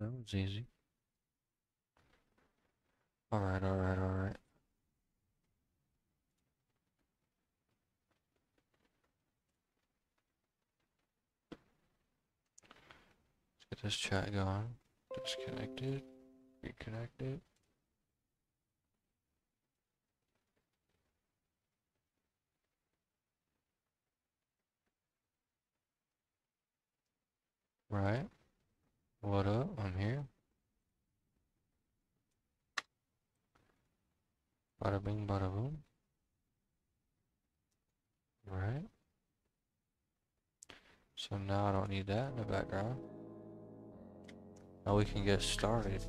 That was easy. Alright, alright, alright. Let's get this chat going. Disconnected. Reconnected. Right. What up? I'm here. Bada bing, bada boom. Right. So now I don't need that in the background. Now we can get started.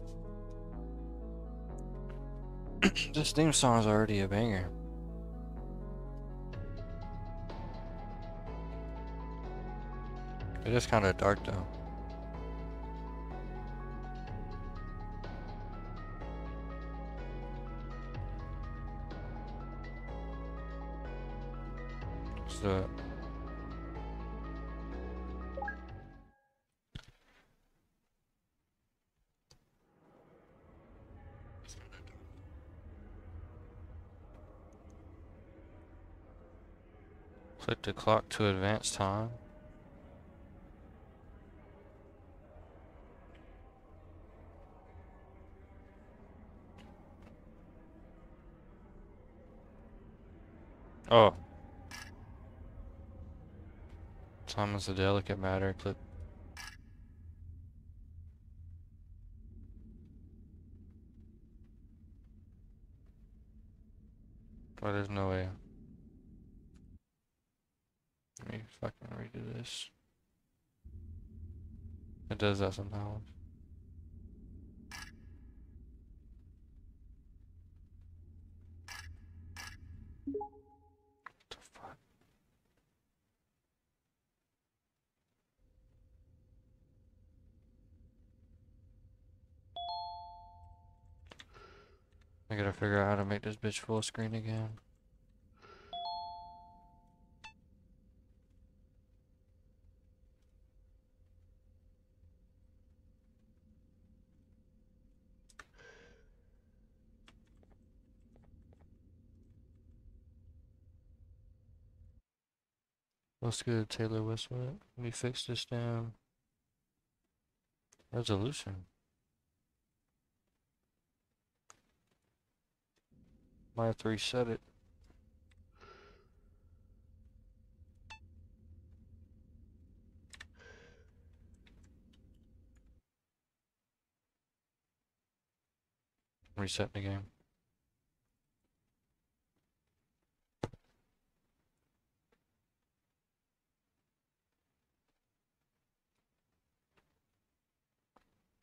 this theme song is already a banger. It is kind of dark though. Click the clock to advance time. Oh. Is a delicate matter. Click. Oh, there's no way. Let me fucking redo this. It does that sometimes. I gotta figure out how to make this bitch full screen again. What's good, Taylor Westwood? Let me fix this damn resolution. Might have to reset it. Reset the game.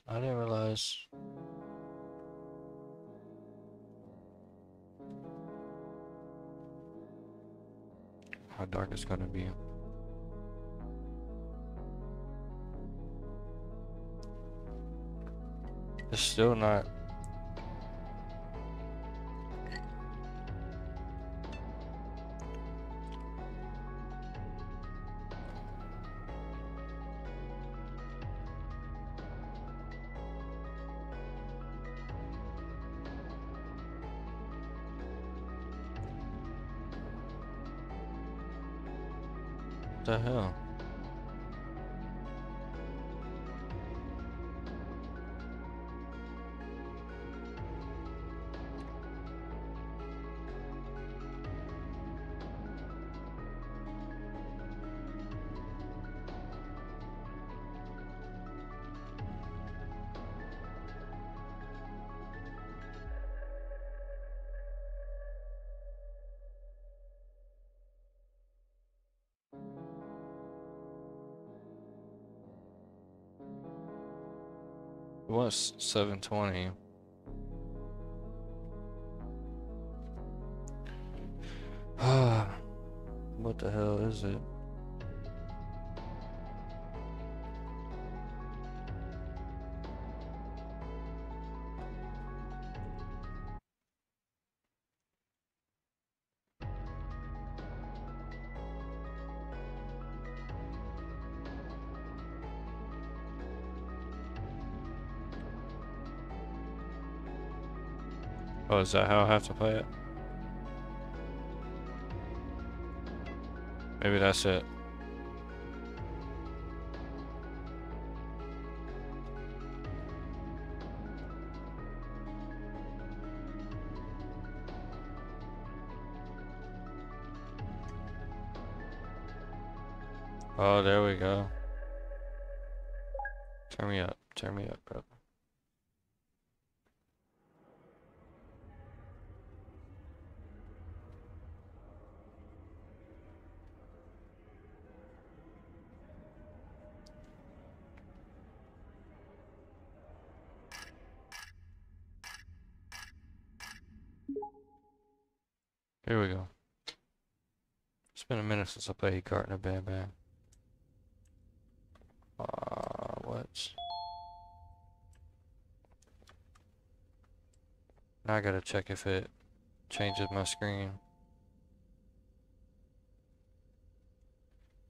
I didn't realize. How dark it's gonna be. It's still not. Was 720. what the hell is it? Oh, is that how I have to play it? Maybe that's it. Oh, there we go. Been a minute since I played Garten of Banban. Uh, what? Now I gotta check if it changes my screen.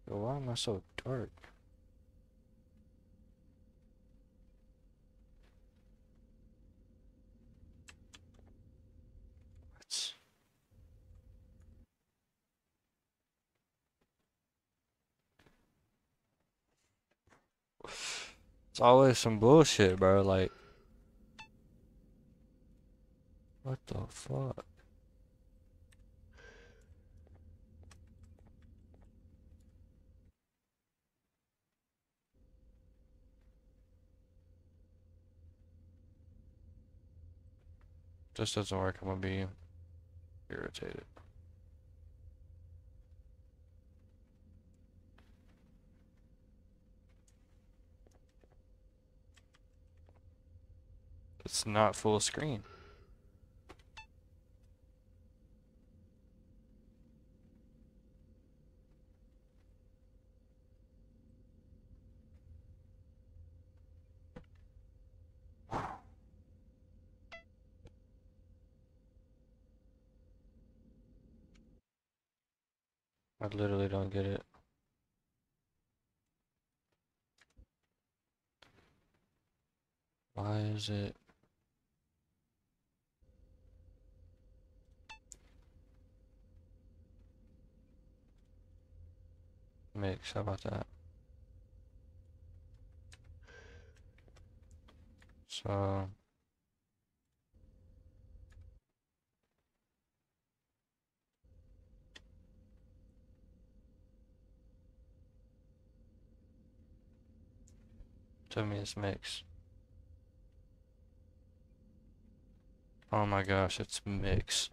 Why am I so dark? What? It's always some bullshit, bro. Like, what the fuck? This doesn't work. I'm gonna be irritated. It's not full screen. I literally don't get it. Why is it? Mix, about that? So Tell me it's mix. Oh my gosh, it's mix.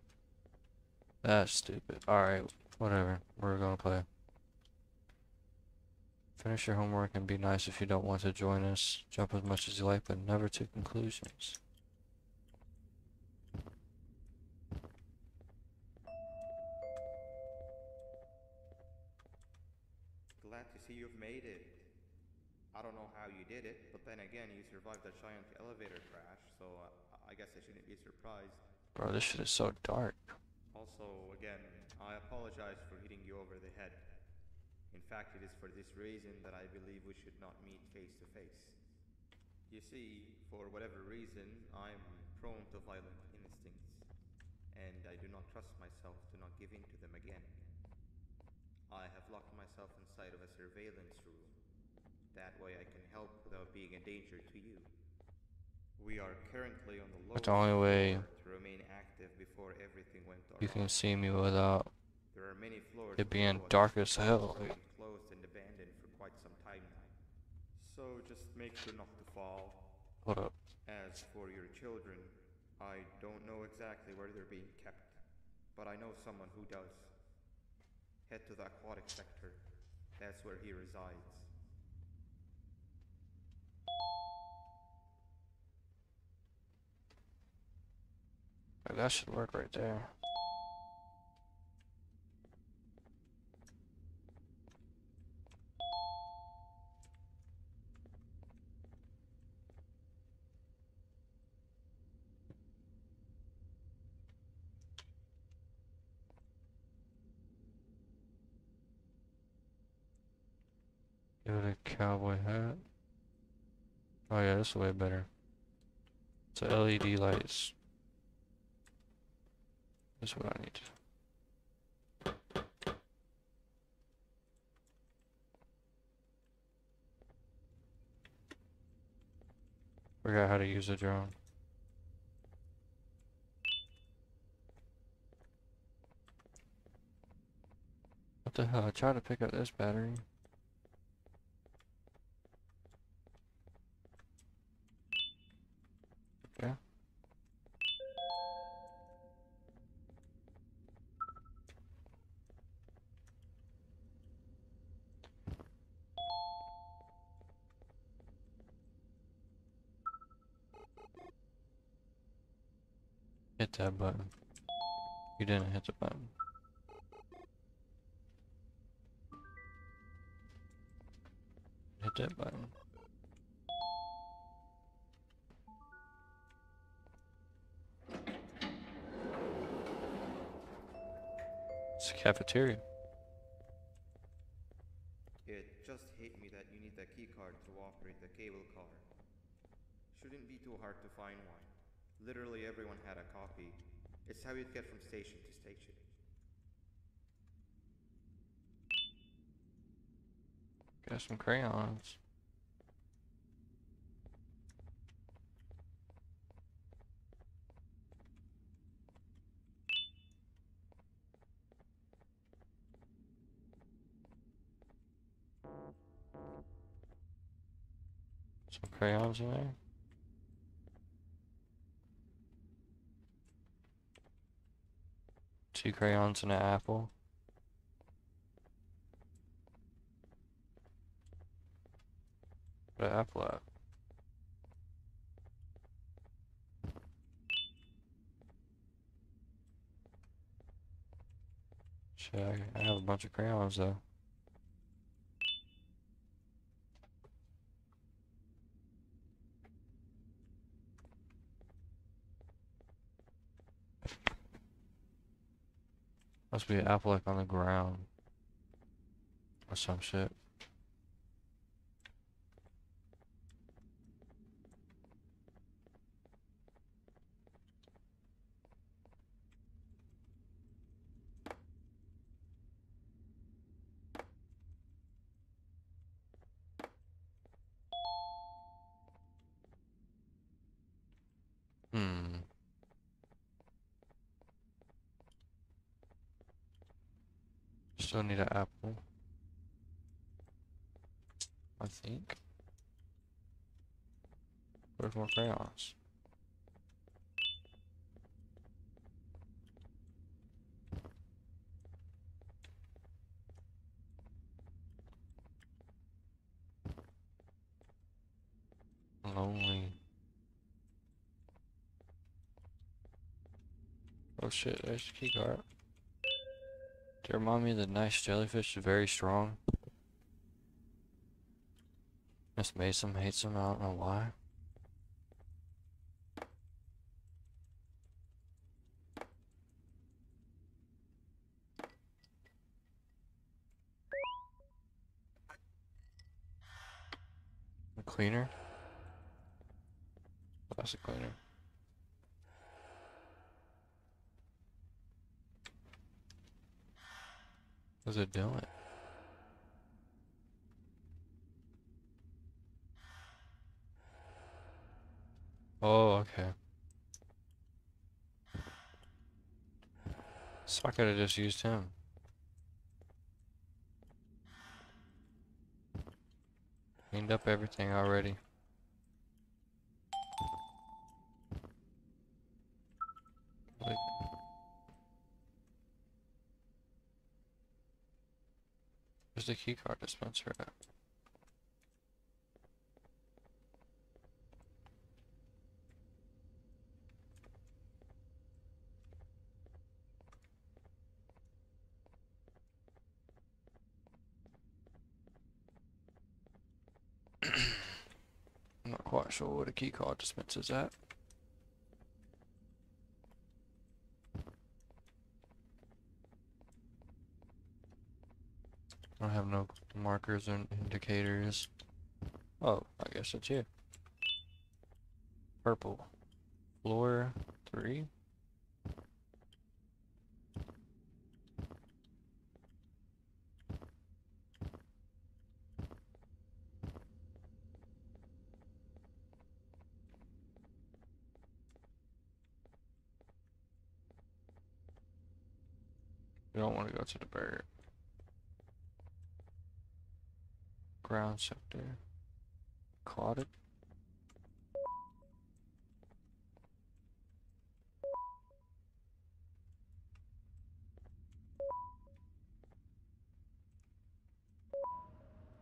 That's stupid. Alright, whatever. We're gonna play. Finish your homework and be nice if you don't want to join us. Jump as much as you like, but never to conclusions. Glad to see you've made it. I don't know how you did it, but then again, you survived a giant elevator crash, so uh, I guess I shouldn't be surprised. Bro, this shit is so dark. Also, again, I apologize for hitting you over the head. In fact, it is for this reason that I believe we should not meet face to face. You see, for whatever reason, I'm prone to violent instincts, and I do not trust myself to not give in to them again. I have locked myself inside of a surveillance room. That way I can help without being a danger to you. We are currently on the That's the only way to remain active before everything went dark. You can see me without There are many floors it being dark as hell. that have been closed and abandoned for quite some time now. So just make sure not to fall. Hold up. As for your children, I don't know exactly where they're being kept, but I know someone who does. Head to the aquatic sector. That's where he resides. That should work right there. Cowboy hat. Oh yeah, this is way better. A LED lights. That's what I need. Forgot how to use a drone. What the hell? I tried to pick up this battery. Hit that button. You didn't hit the button. Hit that button. It's a cafeteria. It just hit me that you need a key card to operate the cable car. Shouldn't be too hard to find one. Literally everyone had a copy. It's how you'd get from station to station. Got some crayons. Some crayons in there. Two crayons and an apple. Where the apple I, I have a bunch of crayons though. Must be an apple like on the ground. Or some shit. Need an apple. I think. Where's more crayons? Lonely. Oh shit, there's the key card. Do you remind me the nice jellyfish is very strong? Miss Mason hates him, I don't know why. A cleaner? A cleaner. What's it doing? Oh, okay. So I could have just used him. Cleaned up everything already. Where's the keycard dispenser at? I'm not quite sure where the keycard dispenser's at. have no markers or indicators. Oh, I guess it's you. Purple. Floor three. You don't want to go to the barrier. Ground sector. Caught it.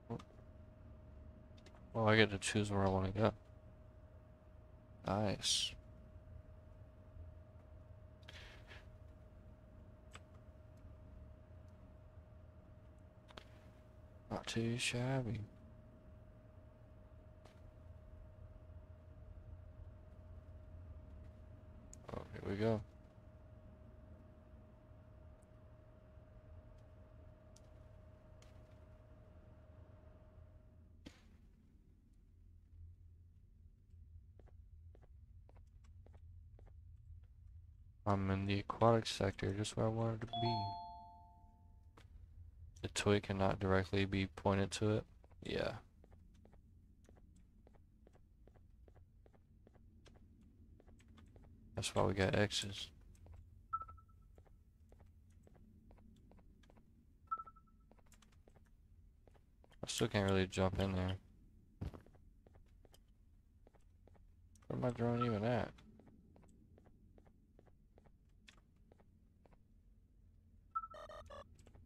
Oh, oh, I get to choose where I want to go. Nice. Not too shabby. Oh, here we go. I'm in the aquatic sector, just where I wanted to be. The toy cannot directly be pointed to it. Yeah. That's why we got X's. I still can't really jump in there. Where my drone even at?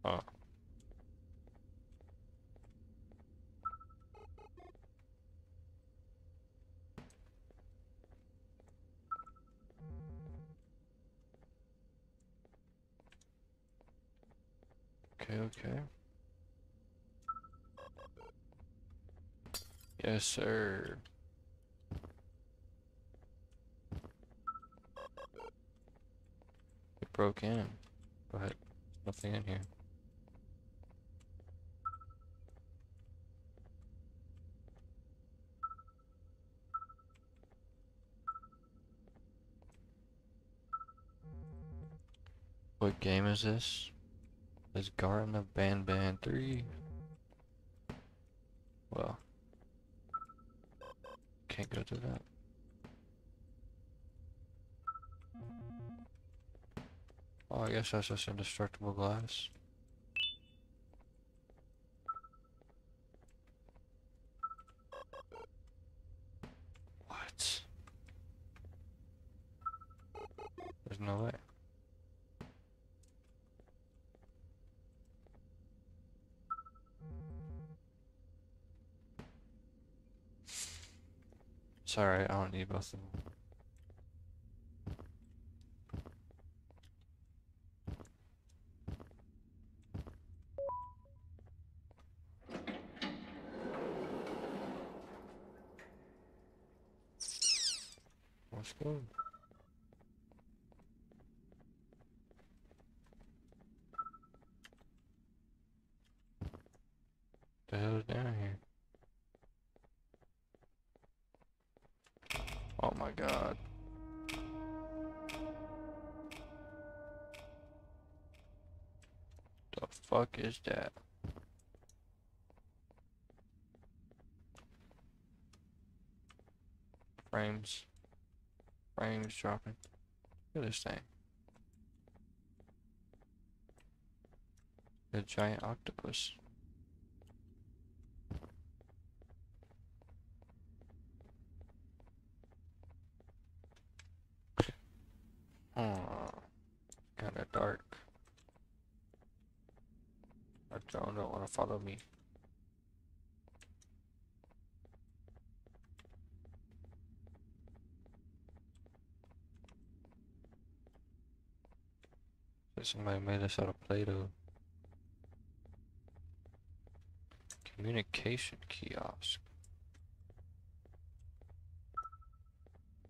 Oh. Okay, okay. Yes, sir. It broke in. but. Nothing in here. What game is this? Is Garten of Banban 3? Well, can't go to that. Oh, I guess that's just indestructible glass. What? There's no way. Sorry, I don't need both of them. Let's go. The hell is down here? My god. The fuck is that? Frames. Frames dropping. Look at this thing. A giant octopus. Oh, kinda dark. My drone don't wanna follow me. Somebody made this out of Play-Doh. Communication kiosk.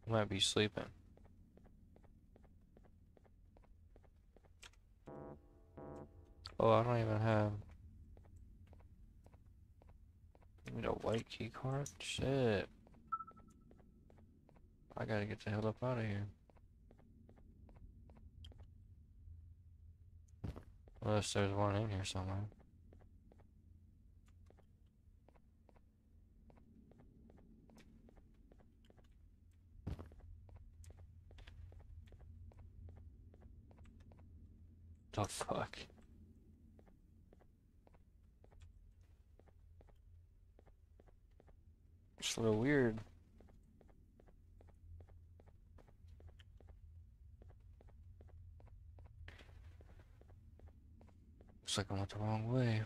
Might be sleeping. Oh, I don't even have. You need a white key card? Shit. I gotta get the hell up out of here. Unless there's one in here somewhere. The fuck? It's a little weird. Looks like I went the wrong way.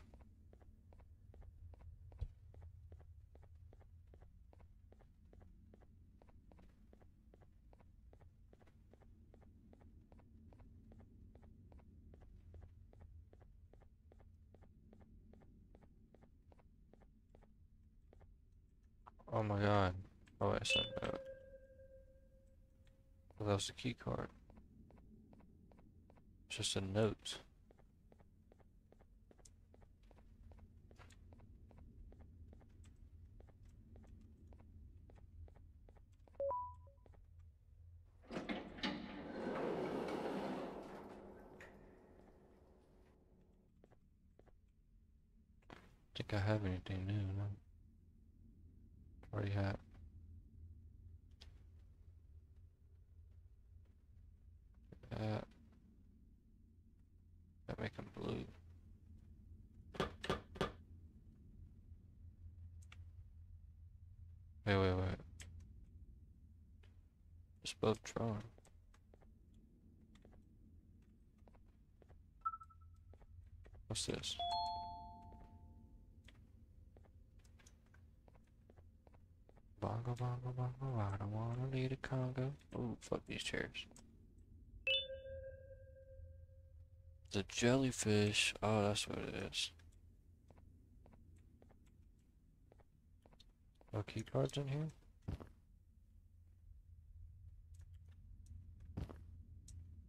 Oh my god. Oh, I sent that. Oh, that was the key card. It's just a note. Think I have anything new, no? Already had. That. That make them blue. Wait, wait, wait. It's both drawing. What's this? Bongo, bongo, bongo, I don't wanna lead a Congo. Ooh, fuck these chairs. The jellyfish. Oh, that's what it is. No key cards in here?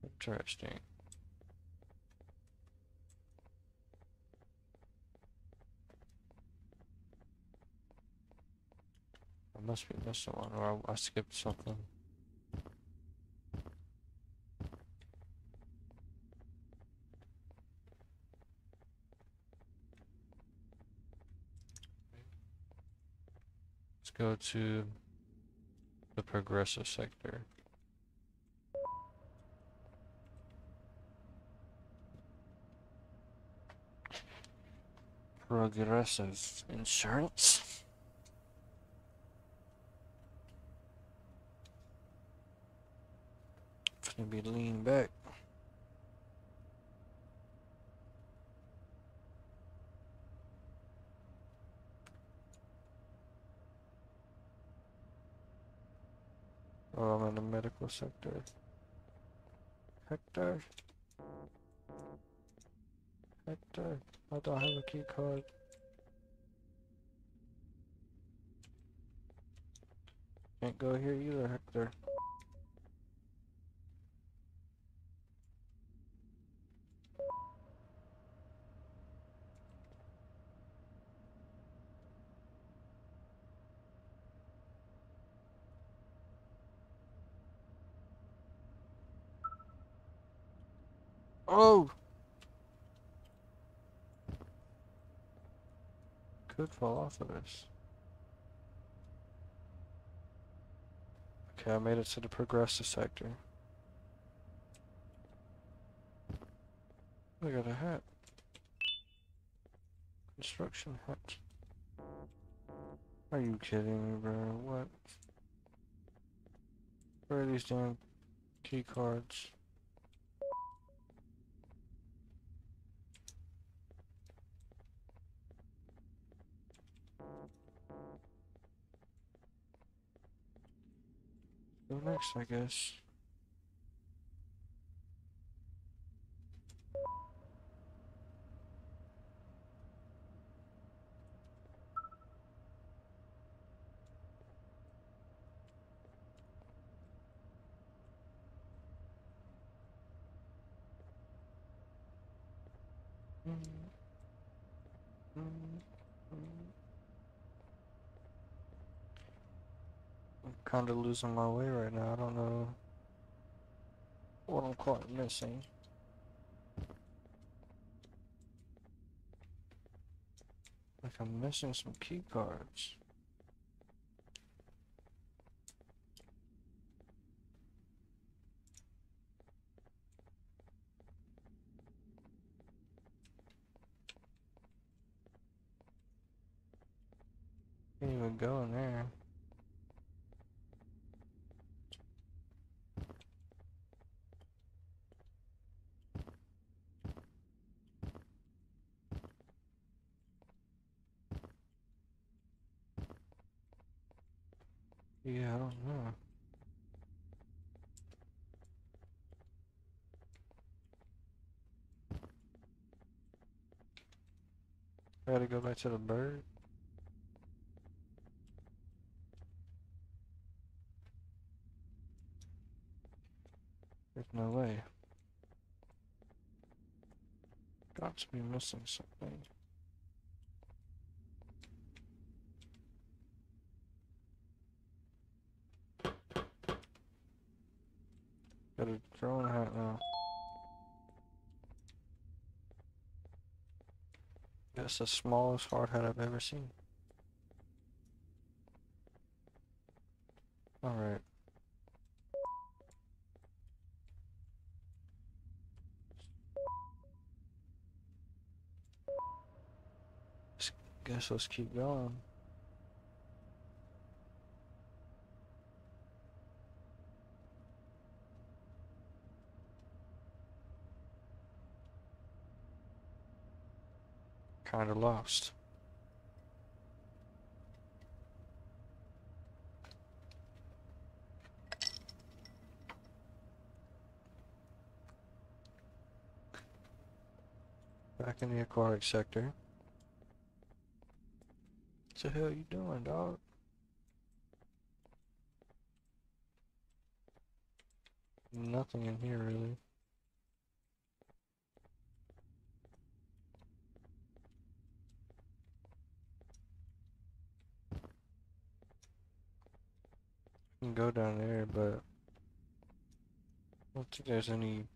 Interesting. I must be missing one, or I, I skipped something. Let's go to the progressive sector. Progressive insurance. Gonna be lean back. Oh, I'm in the medical sector. Hector. Hector. I don't have a key card. Can't go here either, Hector. Oh! Could fall off of this. Okay, I made it to the progressive sector. I got a hat. Construction hat. Are you kidding me, bro? What? Where are these damn key cards? Go next, I guess. Mm. Mm. kind of losing my way right now. I don't know what I'm quite missing. Like I'm missing some key cards. Can't even go in there. Yeah, I don't know. I gotta go back to the bird. There's no way. Got to be missing something. Got a drone hat now. That's the smallest hard hat I've ever seen. Alright. Guess let's keep going. Kinda lost. Back in the aquatic sector. What the hell you doing, dog? Nothing in here really. Can go down there, but I don't think there's any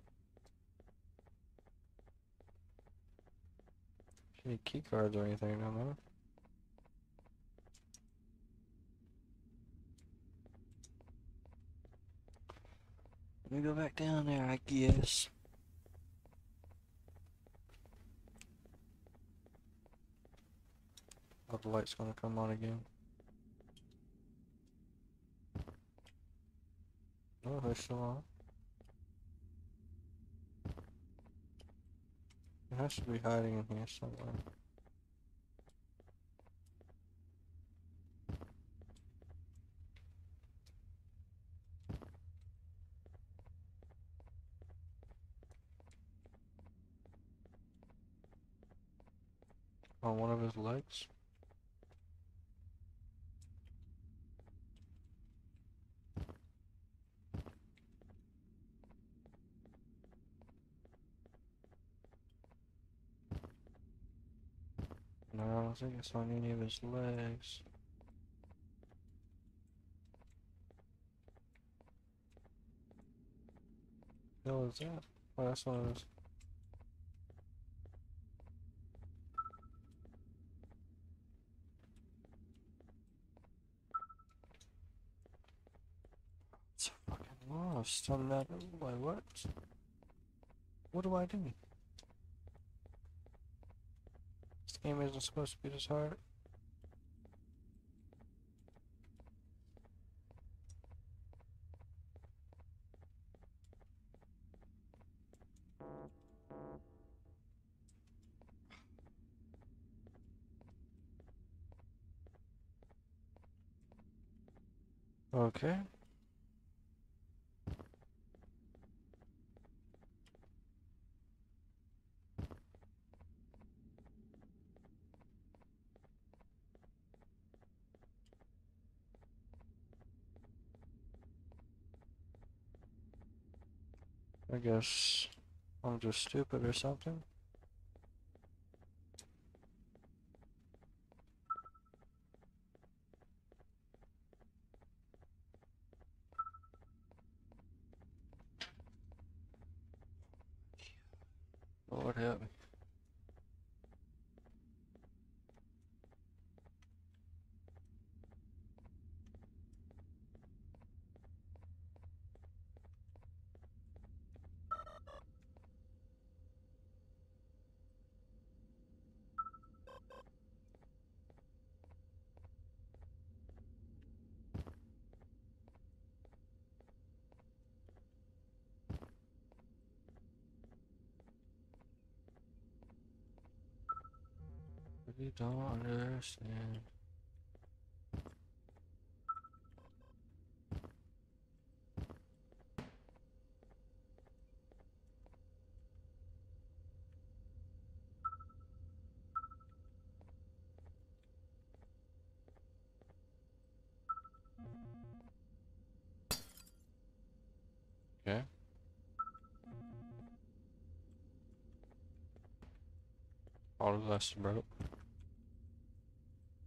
any key cards or anything down there. Let me go back down there, I guess. Oh, the light's gonna come on again. Still. It has to be hiding in here somewhere. On one of his legs? No, I don't think it's on any of his legs. The hell is that? Oh, that's one of those. It's fucking lost. I'm not. Wait, what? What do I do? This game isn't supposed to be this hard. Okay. I guess I'm just stupid or something. Don't understand. Okay. All the glasses broke.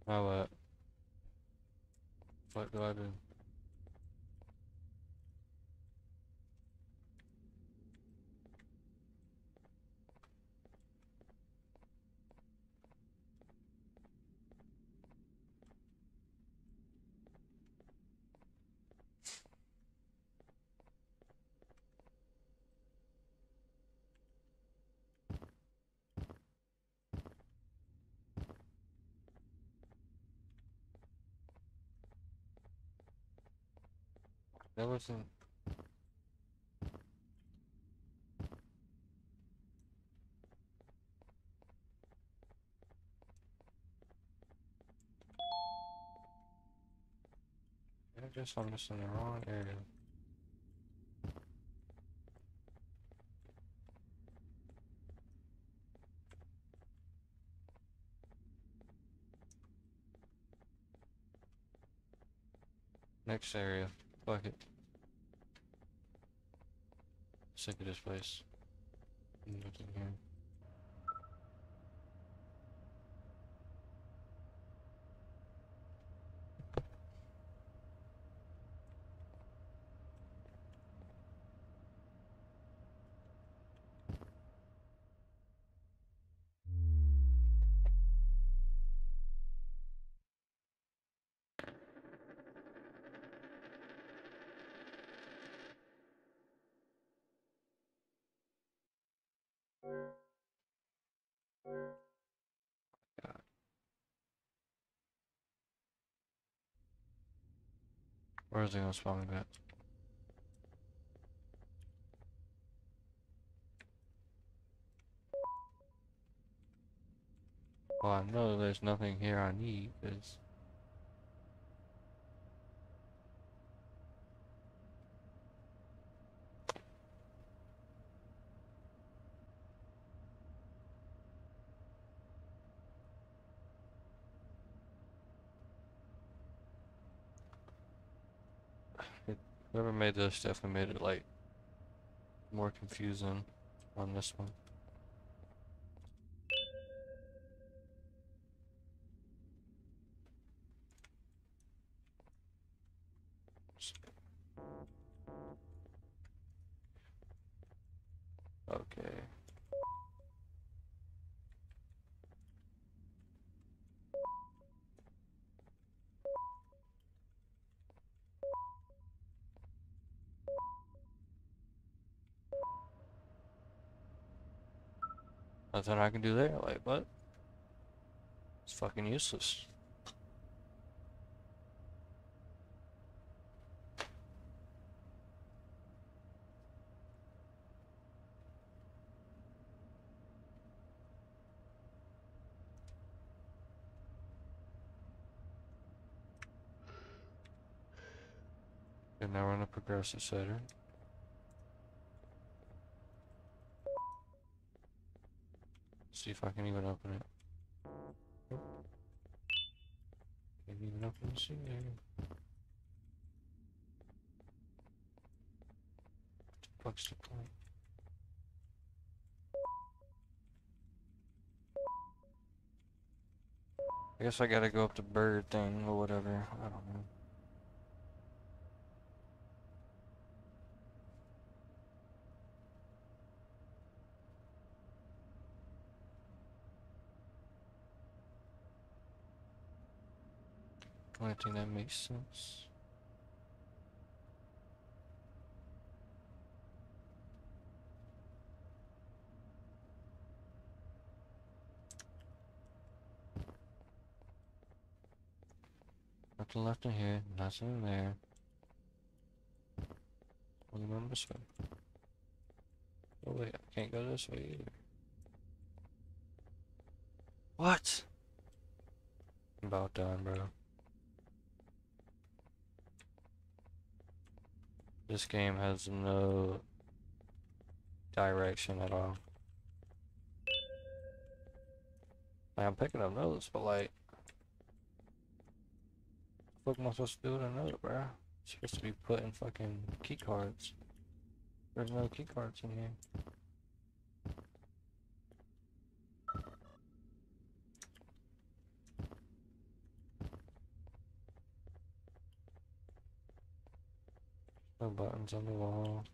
Now what? What do I do? That wasn't. I guess I'm just in the wrong area. Next area. Fuck it. Sick of this place. Nothing here. Where is it gonna spawn? Well, I know there's nothing here I need, cause whoever made this definitely made it like more confusing on this one. Nothing I can do there, like what? It's fucking useless. And now we're in a progressive setting. See if I can even open it. Can't even open the there. What's the point? I guess I gotta go up the bird thing or whatever. I don't know. I think that makes sense. Nothing left in here, nothing in there. Only one this way. Oh wait, I can't go this way either. What? about done, bro. This game has no direction at all. Like, I'm picking up notes, but like, what am I supposed to do with a note, bro? It's supposed to be putting fucking key cards. There's no key cards in here. No buttons on the wall.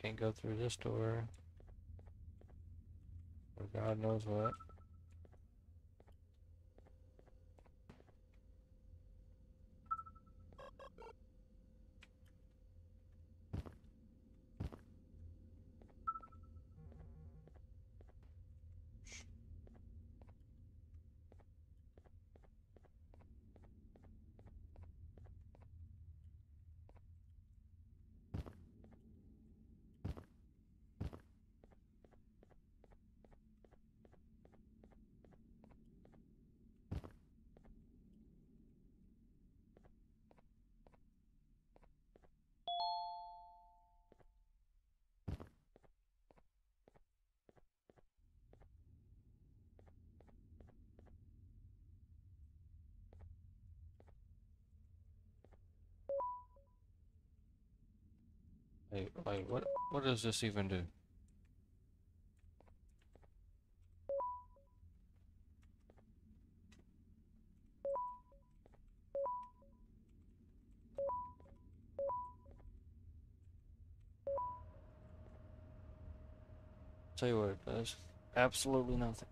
Can't go through this door. Or God knows what. Like, like what? What does this even do? Tell you what it does. Absolutely nothing.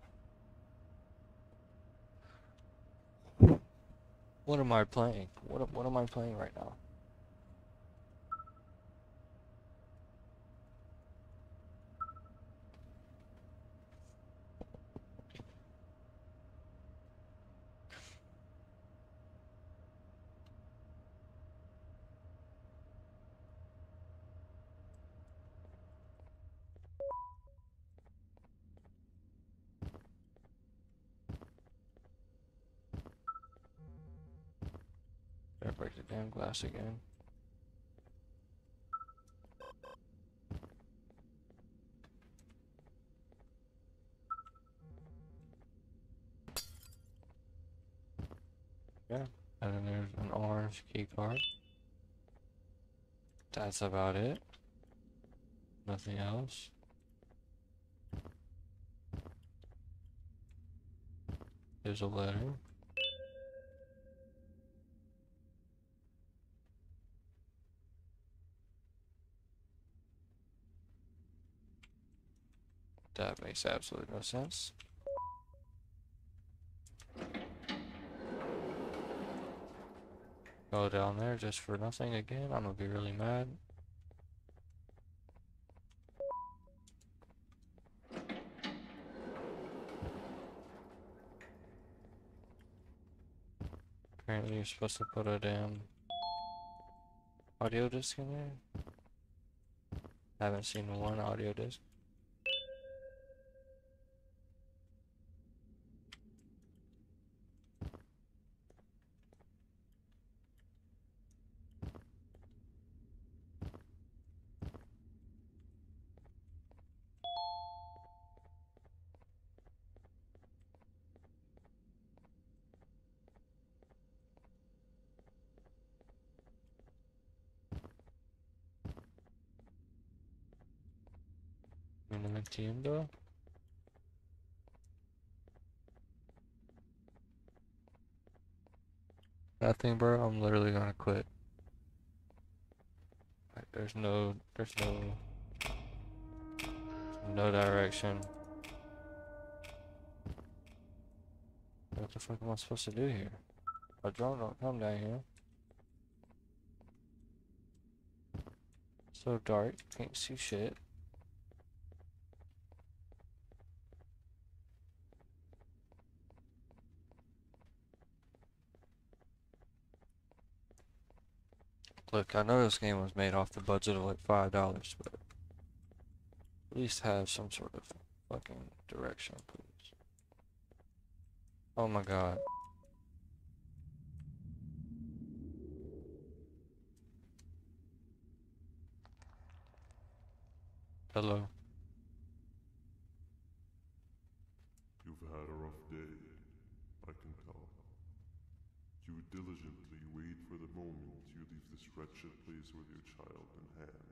What am I playing? What what am I playing right now? Break the damn glass again. Yeah, and then there's an orange key card. That's about it. Nothing else. There's a letter. That makes absolutely no sense. Go down there just for nothing again. I'm gonna be really mad. Apparently you're supposed to put a damn audio disc in there. Haven't seen one audio disc. No entiendo. Nothing, bro. I'm literally gonna quit. Like, there's no, there's no, no direction. What the fuck am I supposed to do here? A drone don't come down here. So dark, can't see shit. Look, I know this game was made off the budget of like five dollars, but at least have some sort of fucking direction, please. Oh my god. Hello. You've had a rough day, I can tell. You diligently wait for the moment you this wretched place with your child in hand.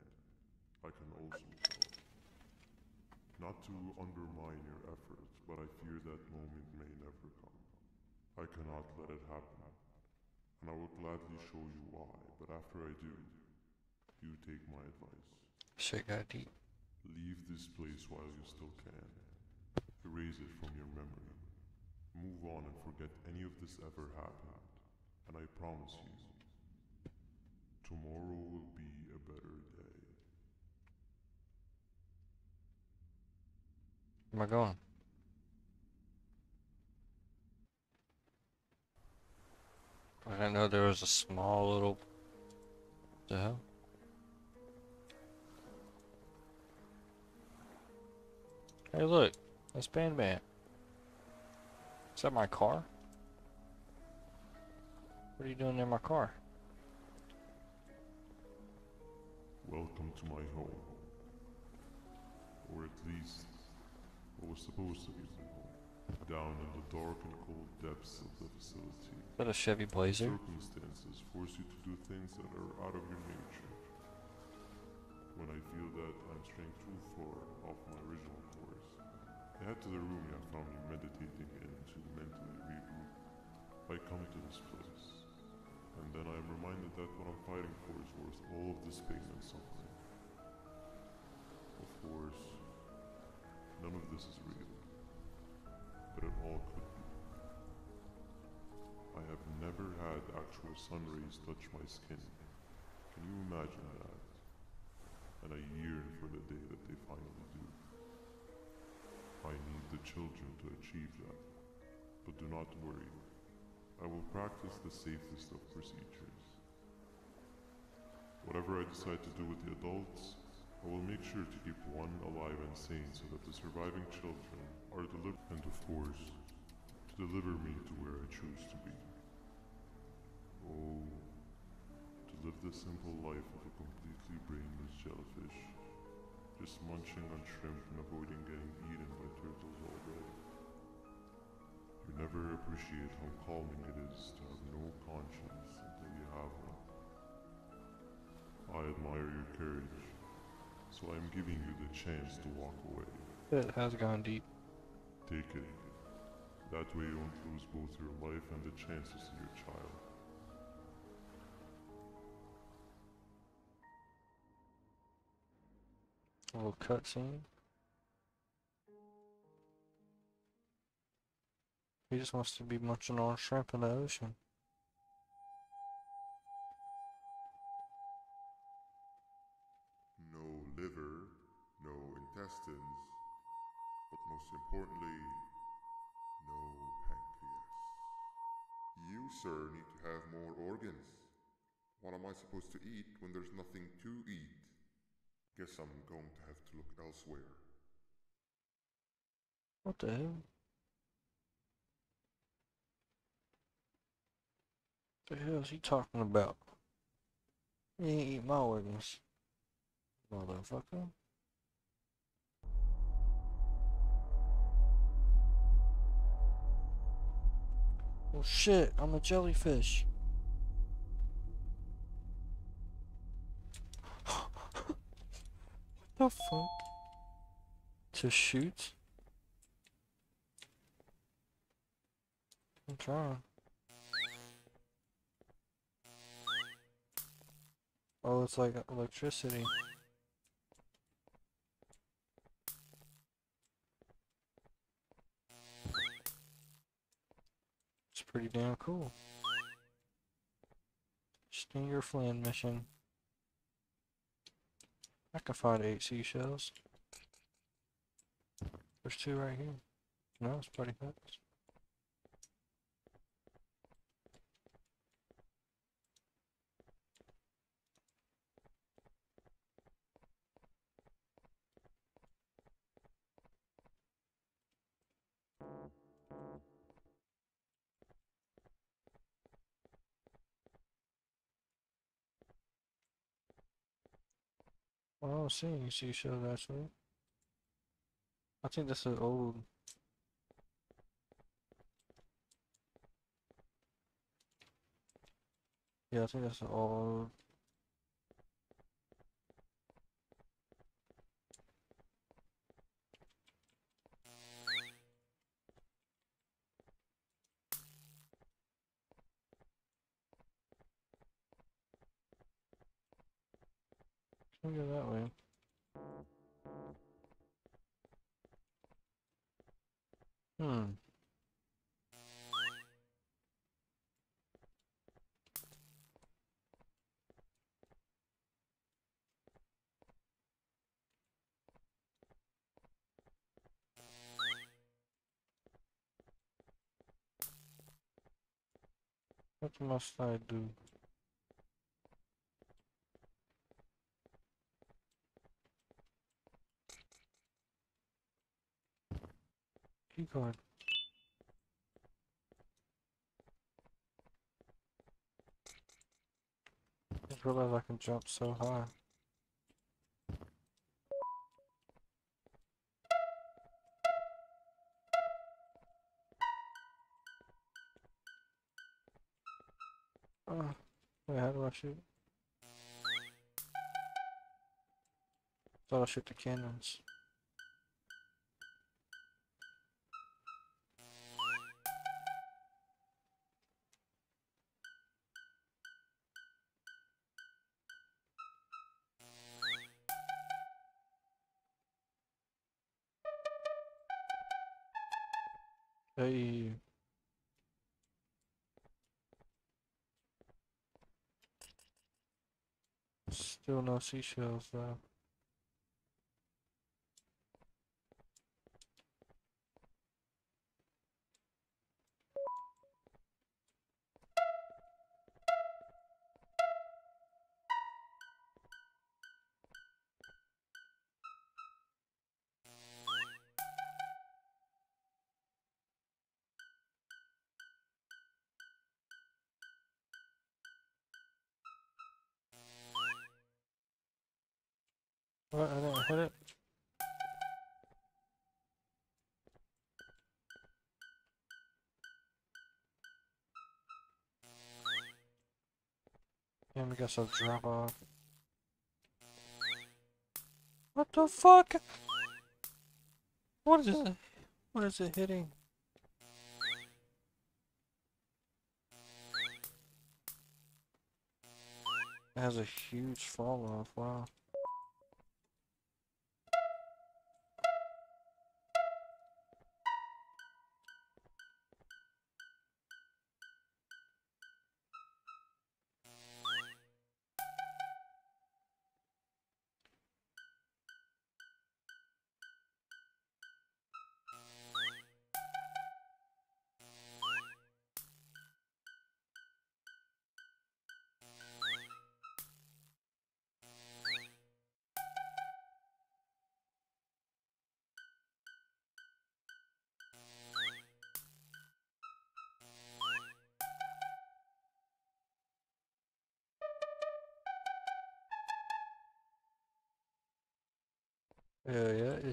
I can also tell. Not to undermine your efforts, but I fear that moment may never come. I cannot let it happen, and I will gladly show you why, but after I do, you take my advice. Got. Leave this place while you still can. Erase it from your memory. Move on and forget any of this ever happened. And I promise you, tomorrow will be a better day. Where am I going? I didn't know there was a small little. The hell? Hey, look, that's Banban. Is that my car? What are you doing in my car? Welcome to my home. Or at least, what was supposed to be the home. Down in the dark and cold depths of the facility. Is that a Chevy Blazer? Circumstances force you to do things that are out of your nature. When I feel that I'm straying too far off my original course, I head to the room I found you meditating in to mentally regroup. I come to this place, and then I am reminded that what I'm fighting for is worth all of this pain and suffering. Of course, none of this is real, but it all could be. I have never had actual sun rays touch my skin. Can you imagine that? And I yearn for the day that they finally do. I need the children to achieve that. But do not worry. I will practice the safest of procedures. Whatever I decide to do with the adults, I will make sure to keep one alive and sane so that the surviving children are delivered, and of course, to deliver me to where I choose to be. Oh, to live the simple life of a completely brainless jellyfish, just munching on shrimp and avoiding getting eaten by turtles all day. You never appreciate how calming it is to have no conscience until you have one. I admire your courage, so I am giving you the chance to walk away. It has gone deep. Take it. That way you won't lose both your life and the chances of your child. A little cutscene. He just wants to be munching on shrimp in the ocean. No liver, no intestines, but most importantly, no pancreas. You, sir, need to have more organs. What am I supposed to eat when there's nothing to eat? Guess I'm going to have to look elsewhere. What the hell? What the hell is he talking about? He ain't eat my organs. Motherfucker. Oh shit, I'm a jellyfish. what the fuck? To shoot? I'm trying. Oh, it's like electricity. It's pretty damn cool. Stinger Flynn mission. I can find eight seashells. There's two right here. No, it's pretty fast. Oh, I don't see any seashells actually. I think this is old. Yeah, I think that's old. We go that way? Hmm. What must I do? Key card. I just realized I can jump so high. Oh, wait, how do I shoot? Thought I shoot the cannons. Hey. Still no seashells though. Guess I'll drop off. What the fuck? What is it? What is it hitting? It has a huge fall off, wow.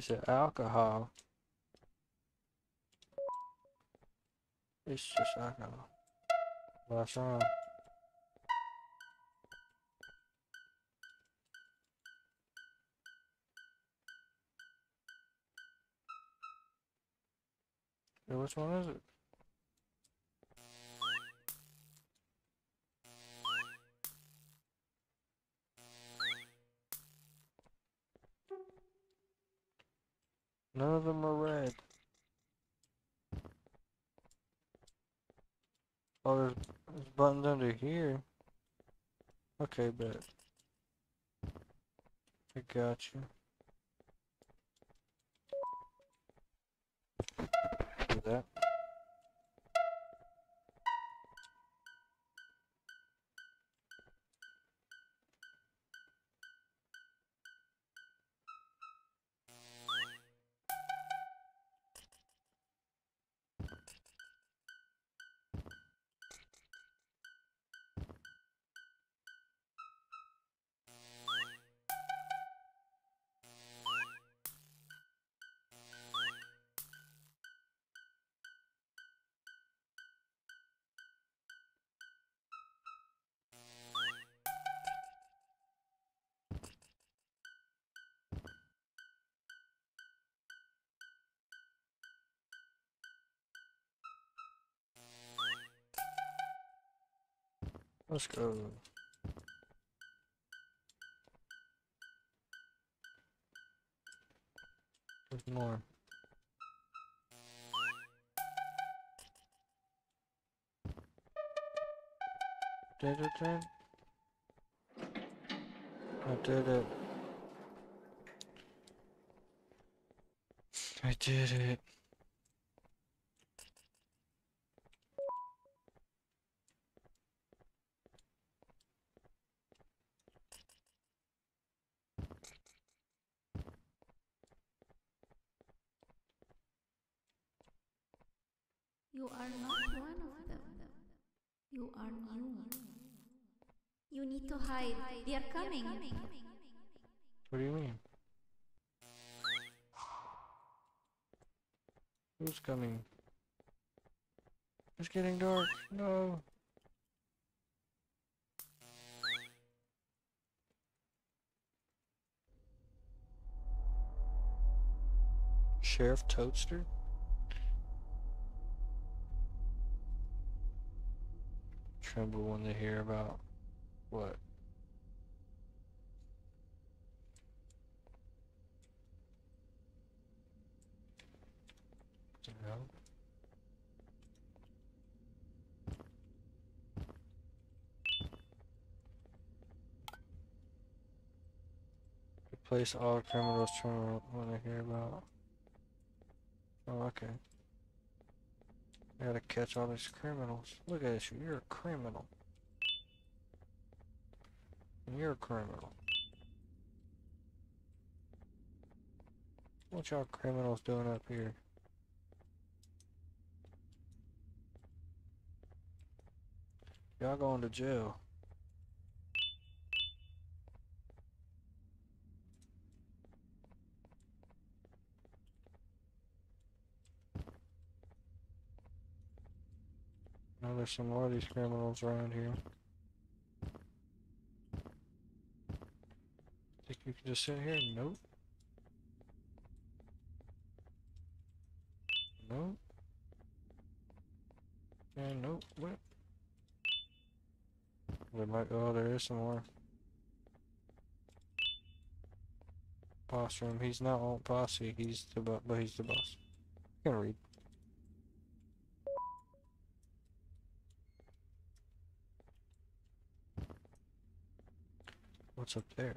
It's alcohol. It's just alcohol. What's round. Yeah, which one is it? None of them are red. Oh, there's, there's buttons under here. Okay, bet. I got you. Do that. Let's go. There's more. Did it then? I did it. I did it. You are not one of them. You are new. You need to hide. They are coming. What do you mean? Who's coming? It's getting dark. No. Sheriff Toadster? Tremble when they hear about what? Hell? Replace all criminals tremble when they hear about. Oh, okay. I gotta catch all these criminals. Look at this, you're a criminal. You're a criminal. What y'all criminals doing up here? Y'all going to jail. Now there's some more of these criminals around here. Think you can just sit here? Nope. Nope. And nope. What? There might. Oh, there is some more. Boss room. He's not on posse. He's the bo- but he's the boss. You can read. What's up there?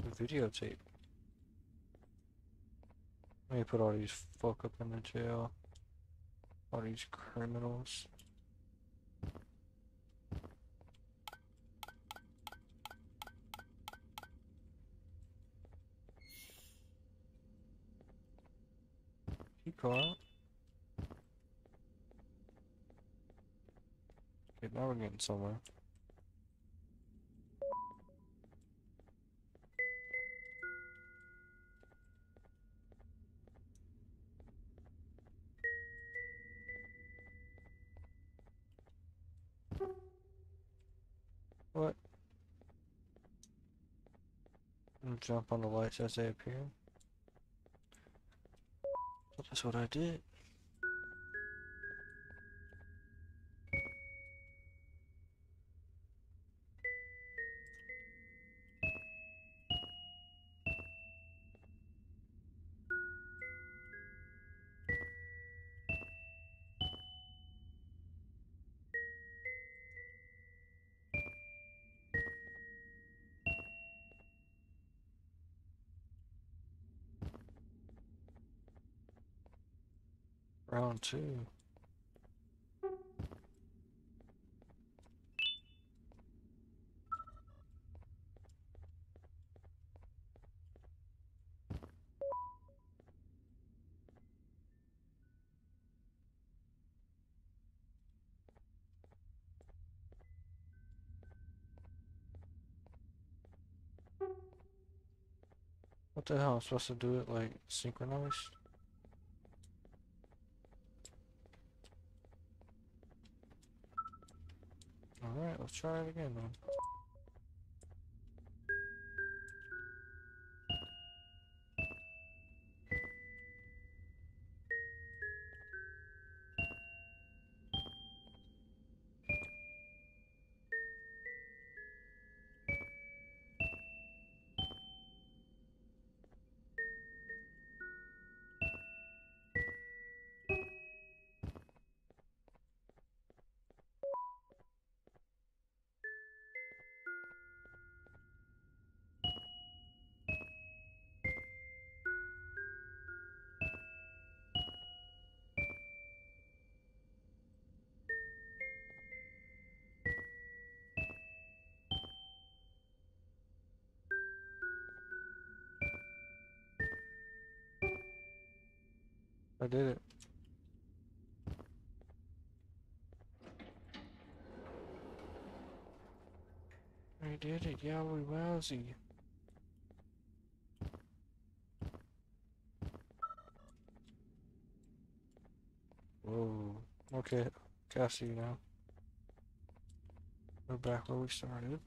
A videotape. Let me put all these fuck up in the jail. All these criminals. Keep quiet. Okay, now we're getting somewhere. Jump on the lights as they appear. That's what I did. Round two. What the hell? I'm supposed to do it like synchronized? Alright, let's try it again then. Did it. I did it, Yowie Wowsy. Whoa. Okay, see now. We're back where we started.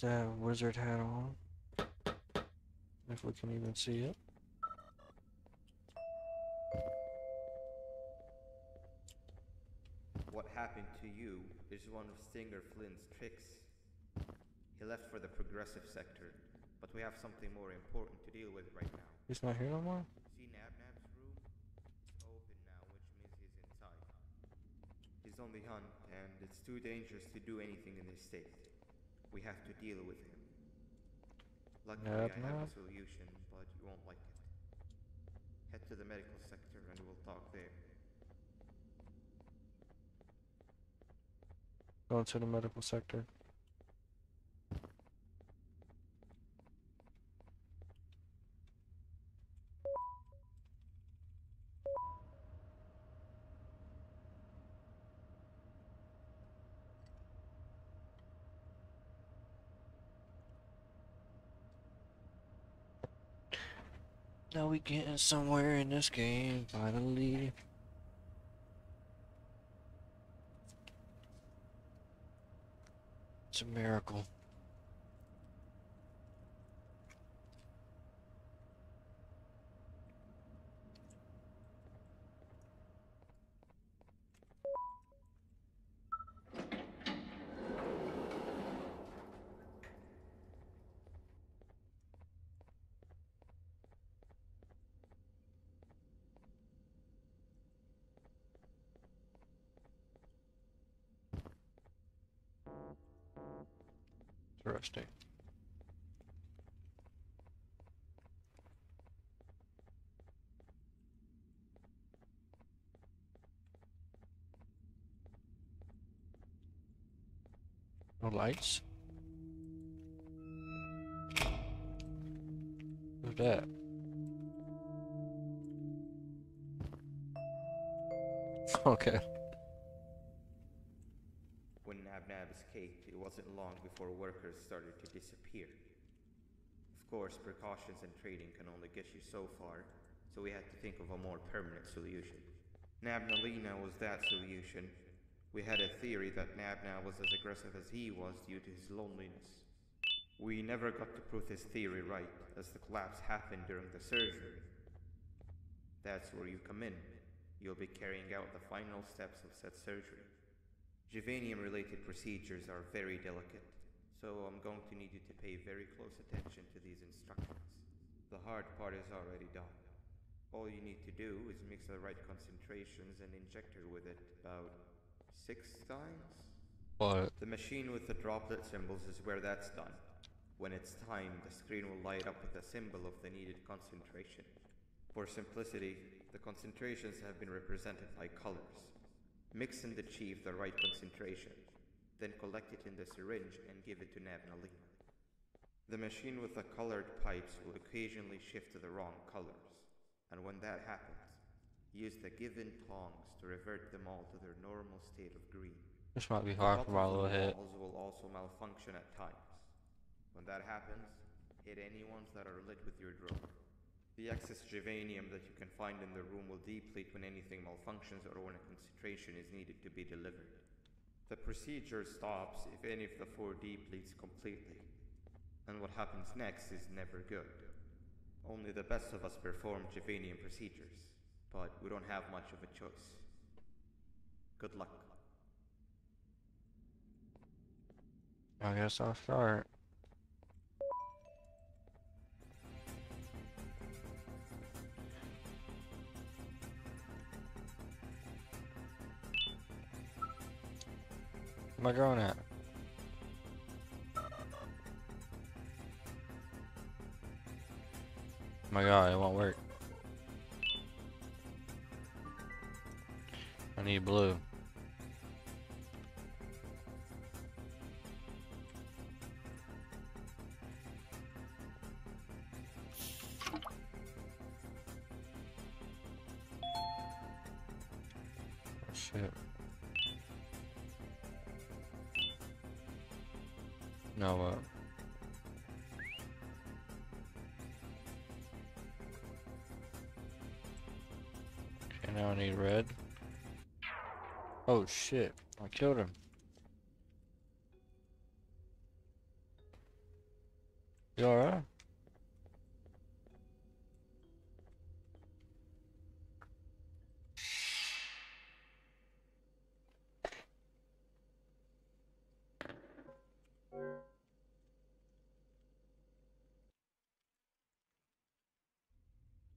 Put that wizard hat on. If we can even see it. What happened to you is one of Stinger Flynn's tricks. He left for the progressive sector, but we have something more important to deal with right now. He's not here no more? See Nabnab's room? It's open now, which means he's inside. He's on the hunt, and it's too dangerous to do anything in this state. We have to deal with him. Luckily, I have a solution, but you won't like it. Head to the medical sector and we'll talk there. Going to the medical sector. Now we getting somewhere in this game, finally. It's a miracle. Interesting. No lights? Who's that? Okay. When Nabnab escaped, it wasn't long before workers started to disappear. Of course, precautions and trading can only get you so far, so we had to think of a more permanent solution. Nabnaleena was that solution. We had a theory that Nabnab was as aggressive as he was due to his loneliness. We never got to prove this theory right, as the collapse happened during the surgery. That's where you come in. You'll be carrying out the final steps of said surgery. Givanium related procedures are very delicate, so I'm going to need you to pay very close attention to these instructions. The hard part is already done. All you need to do is mix the right concentrations and inject her with it about six times. What? The machine with the droplet symbols is where that's done. When it's time, the screen will light up with a symbol of the needed concentration. For simplicity, the concentrations have been represented by colors. Mix and achieve the right concentration, then collect it in the syringe and give it to Nabnaleena. The machine with the colored pipes will occasionally shift to the wrong colors, and when that happens, use the given tongs to revert them all to their normal state of green. This might be hard for on little the head. walls will also malfunction at times. When that happens, hit any ones that are lit with your drone. The excess Givanium that you can find in the room will deplete when anything malfunctions or when a concentration is needed to be delivered. The procedure stops if any of the four depletes completely. And what happens next is never good. Only the best of us perform Givanium procedures, but we don't have much of a choice. Good luck. I guess I'll start. Where am I going at? Oh my god, it won't work. I need blue. Oh, shit. Now what? Okay, now I need red. Oh shit, I killed him. You alright?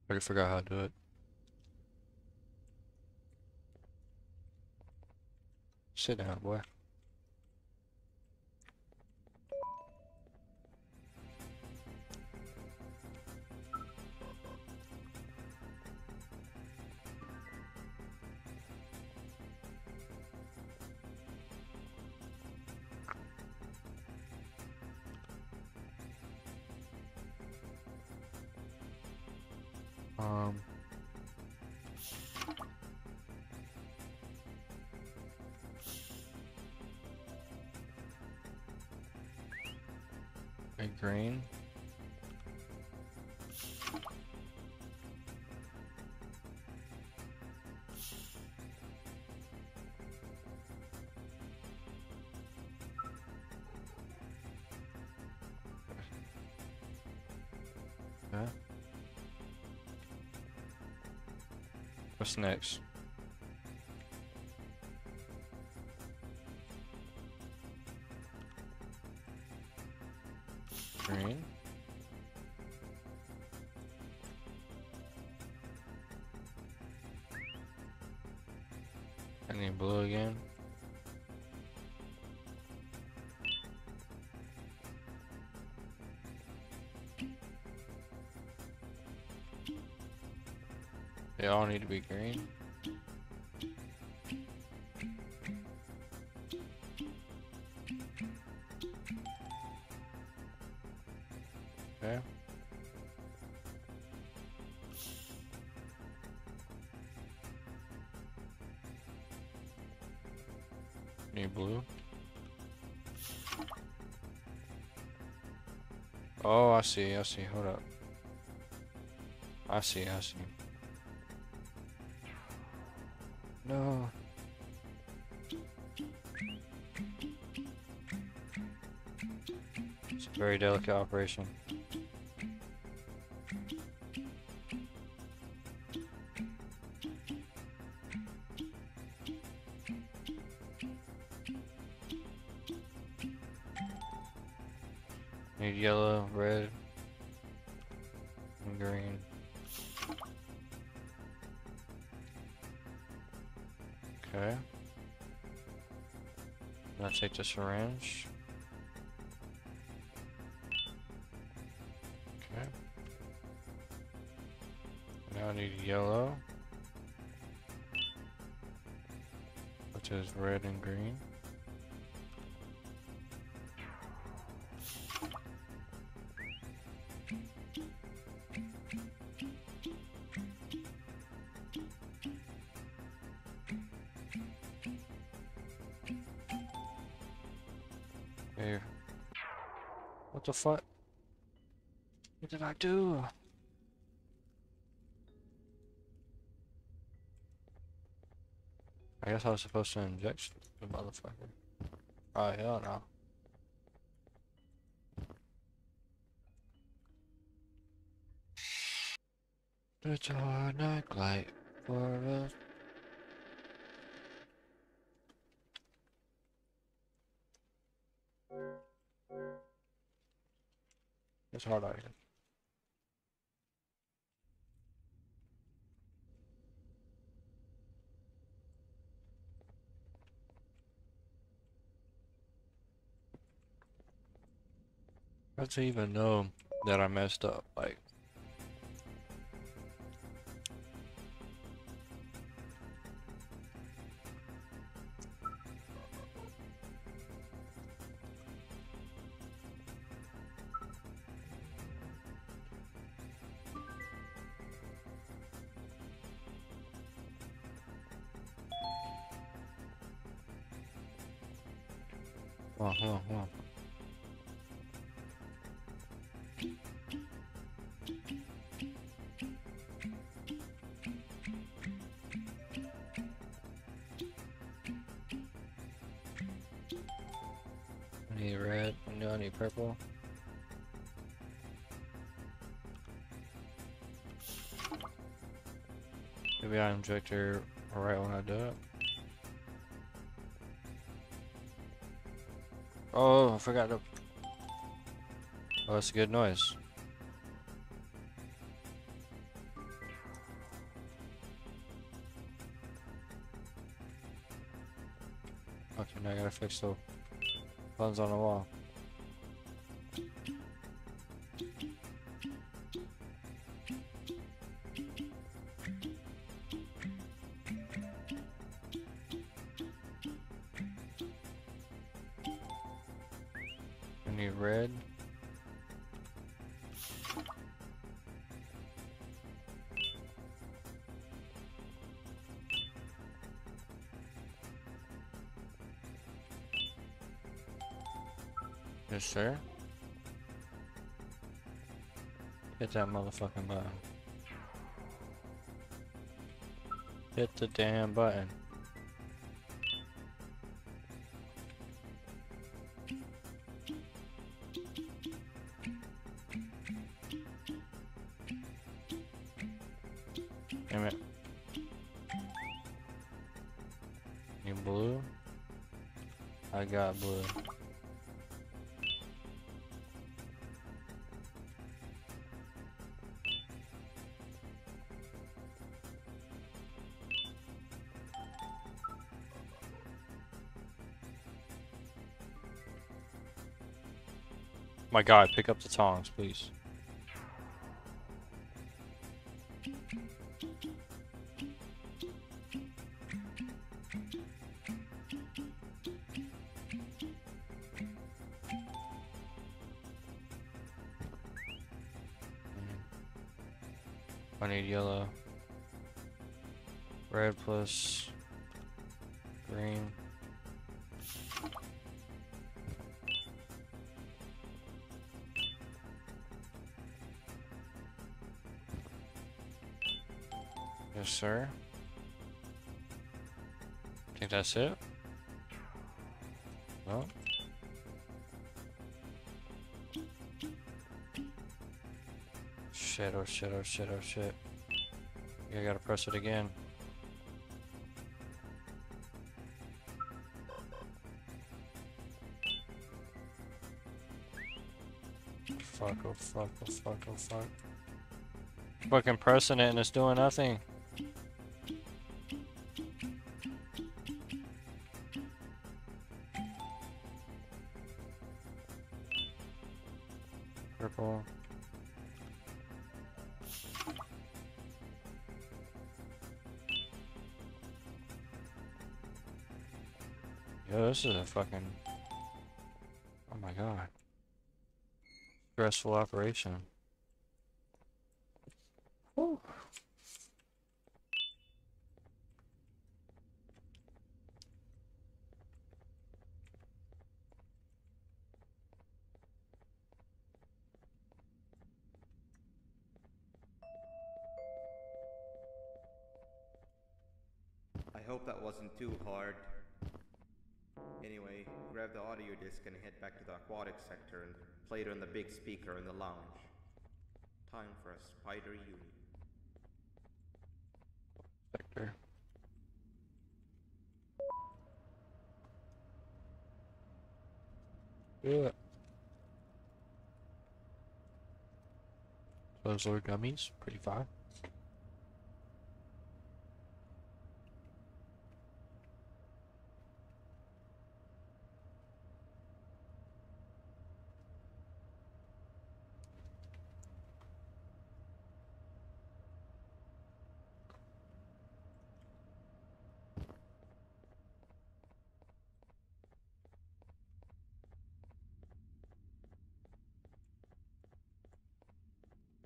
I forgot how to do it. Sit down, boy. What's next? They all need to be green. Okay. Need blue. Oh, I see, I see. Hold up. I see, I see. Very delicate operation. Need yellow, red, and green. Okay. Now take the syringe. Is red and green. Hey. What the fuck? What did I do? Guess I was supposed to inject the motherfucker. Oh hell no. It's a hard night light for us. It's hard out here. To even know that I messed up? Like, Maybe I inject her right when I do it. Oh, I forgot to. Oh, that's a good noise. Okay, now I gotta fix the buttons on the wall. Sir. Hit that motherfucking button. Hit the damn button. My god, pick up the tongs, please. That's it? No? Shit, oh shit, oh shit, oh shit. I gotta press it again. Fuck, oh fuck, oh fuck, oh fuck. Fucking pressing it and it's doing nothing. Fucking. Oh my god. Stressful operation. Big speaker in the lounge. Time for a spider union. Sector. Do it. Those are gummies, pretty fine.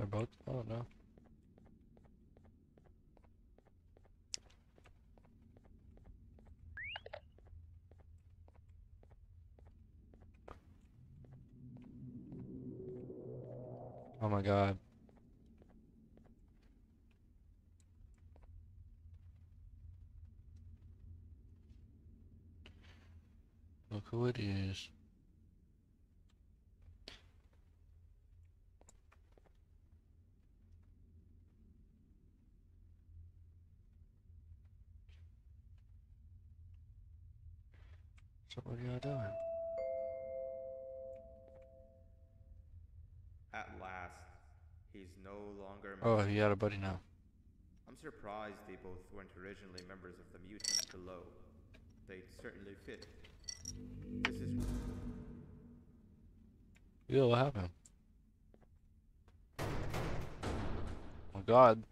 They're both. Oh no. Oh my god. Look who it is. Oh, he got a buddy now. I'm surprised they both weren't originally members of the mutants below. They'd certainly fit. This is Yeah, what happened? Oh my god.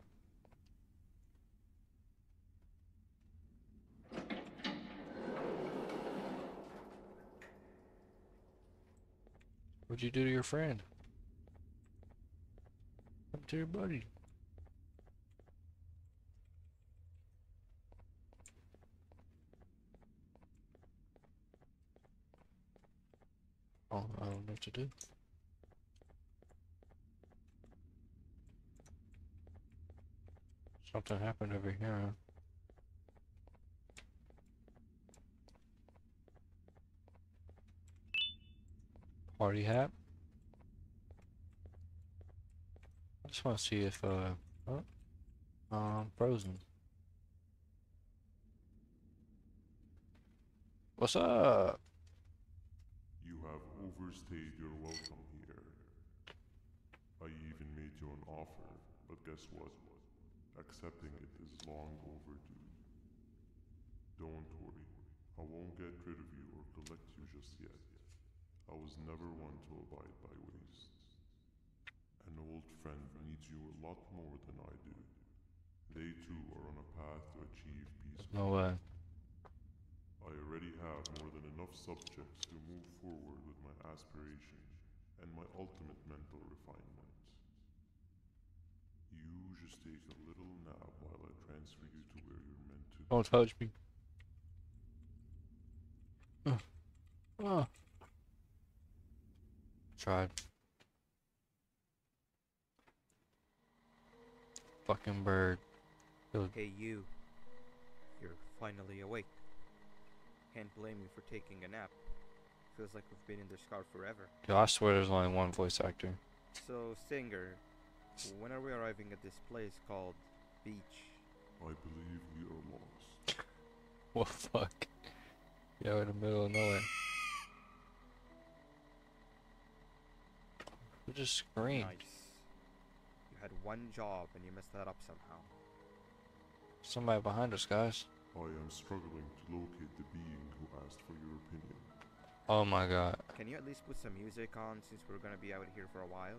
What'd you do to your friend? To your buddy? Oh, I don't know what to do. Something happened over here. Party hat. I just want to see if uh, oh, um, frozen. What's up? You have overstayed your welcome here. I even made you an offer, but guess what? Accepting it is long overdue. Don't worry, I won't get rid of you or collect you just yet. I was never one to abide by wastes. An old friend needs you a lot more than I do. They too are on a path to achieve peace. No way. I already have more than enough subjects to move forward with my aspiration and my ultimate mental refinement. You just take a little nap while I transfer you to where you're meant to be. Don't touch me. Uh, uh. Tried. Fucking bird. Killed- Hey, you. You're finally awake. Can't blame you for taking a nap. Feels like we've been in this car forever. Yo, I swear there's only one voice actor. So, Stinger, when are we arriving at this place called Beach? I believe we are lost. What fuck? Yo, in the middle of nowhere. Who just screamed? Nice. You had one job and you messed that up somehow. Somebody behind us, guys. I am struggling to locate the being who asked for your opinion. Oh my god. Can you at least put some music on since we're gonna be out here for a while?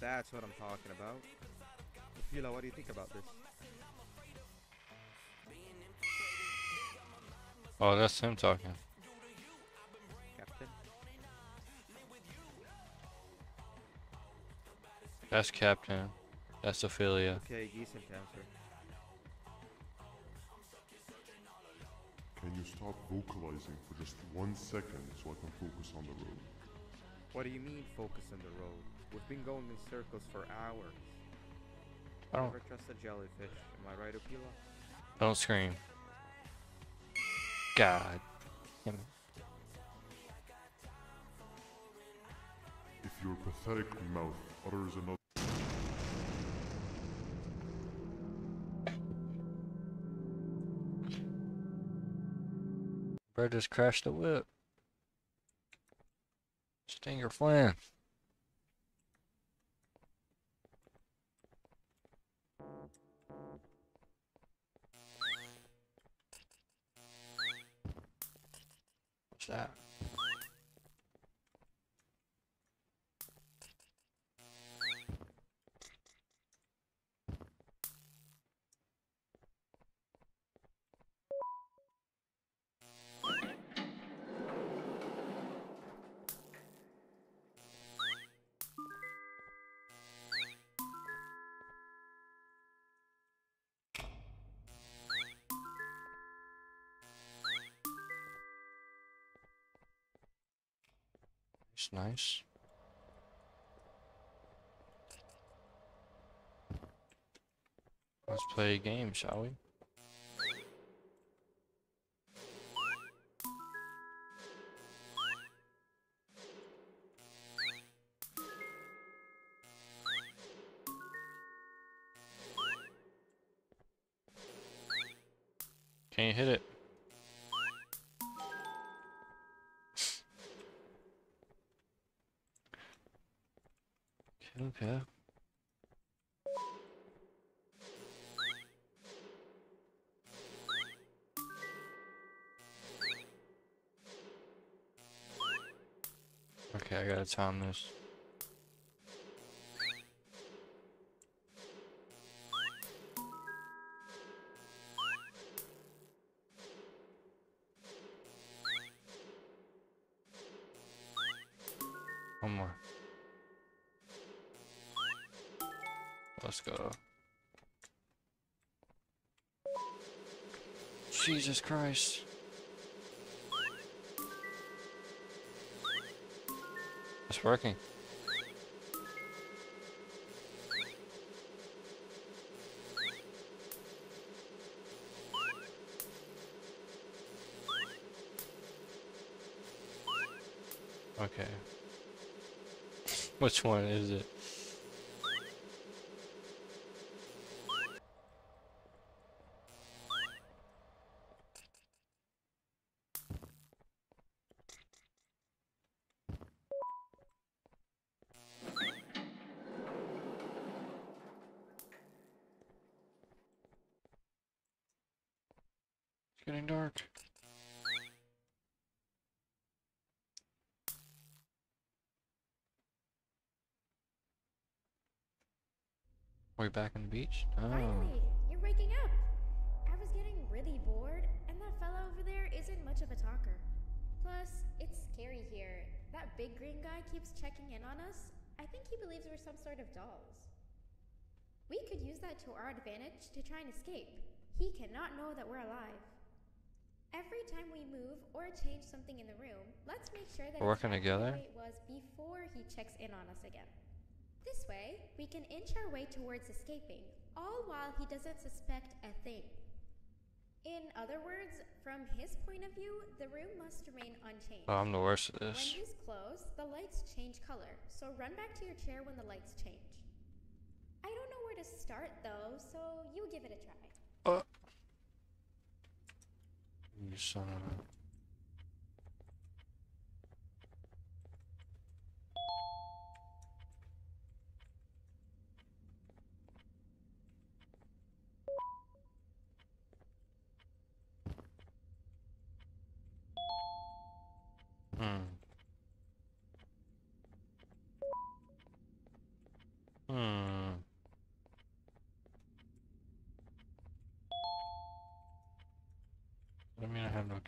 That's what I'm talking about. Fila, what do you think about this? Oh, that's him talking. Captain? That's Captain. That's Ophelia. Okay, decent answer. Can you stop vocalizing for just one second so I can focus on the road? What do you mean focus on the road? We've been going in circles for hours. I don't. Never trust a jellyfish. Am I right, Opila? Don't scream. God. Damn it. If your pathetic mouth utters another Bro just crashed the whip. Stinger Flynn. What's that? Nice. Let's play a game, shall we? Can you hit it? Time this. One more. Let's go. Jesus Christ. It's working. Okay. Which one is it? Back on the beach? Oh. Finally, you're waking up. I was getting really bored, and that fella over there isn't much of a talker. Plus, it's scary here. That big green guy keeps checking in on us. I think he believes we're some sort of dolls. We could use that to our advantage to try and escape. He cannot know that we're alive. Every time we move or change something in the room, let's make sure that We're working together? it was before he checks in on us again. This way, we can inch our way towards escaping, all while he doesn't suspect a thing. In other words, from his point of view, the room must remain unchanged. Oh, I'm the worst at this. when he's close, the lights change color, so run back to your chair when the lights change. I don't know where to start though, so you give it a try. Uh. You son of a.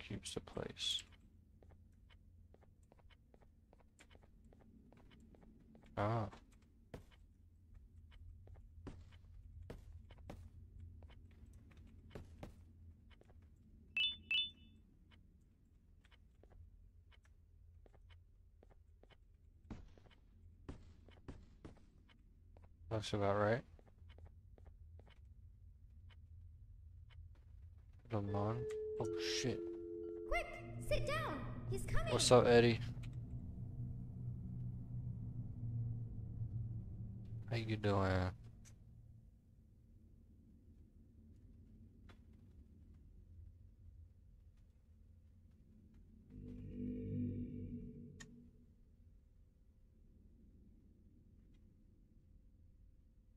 cubes to place. Ah. Looks about right. Come on. Oh shit. Sit down. He's coming. What's up, Eddie? How you doing?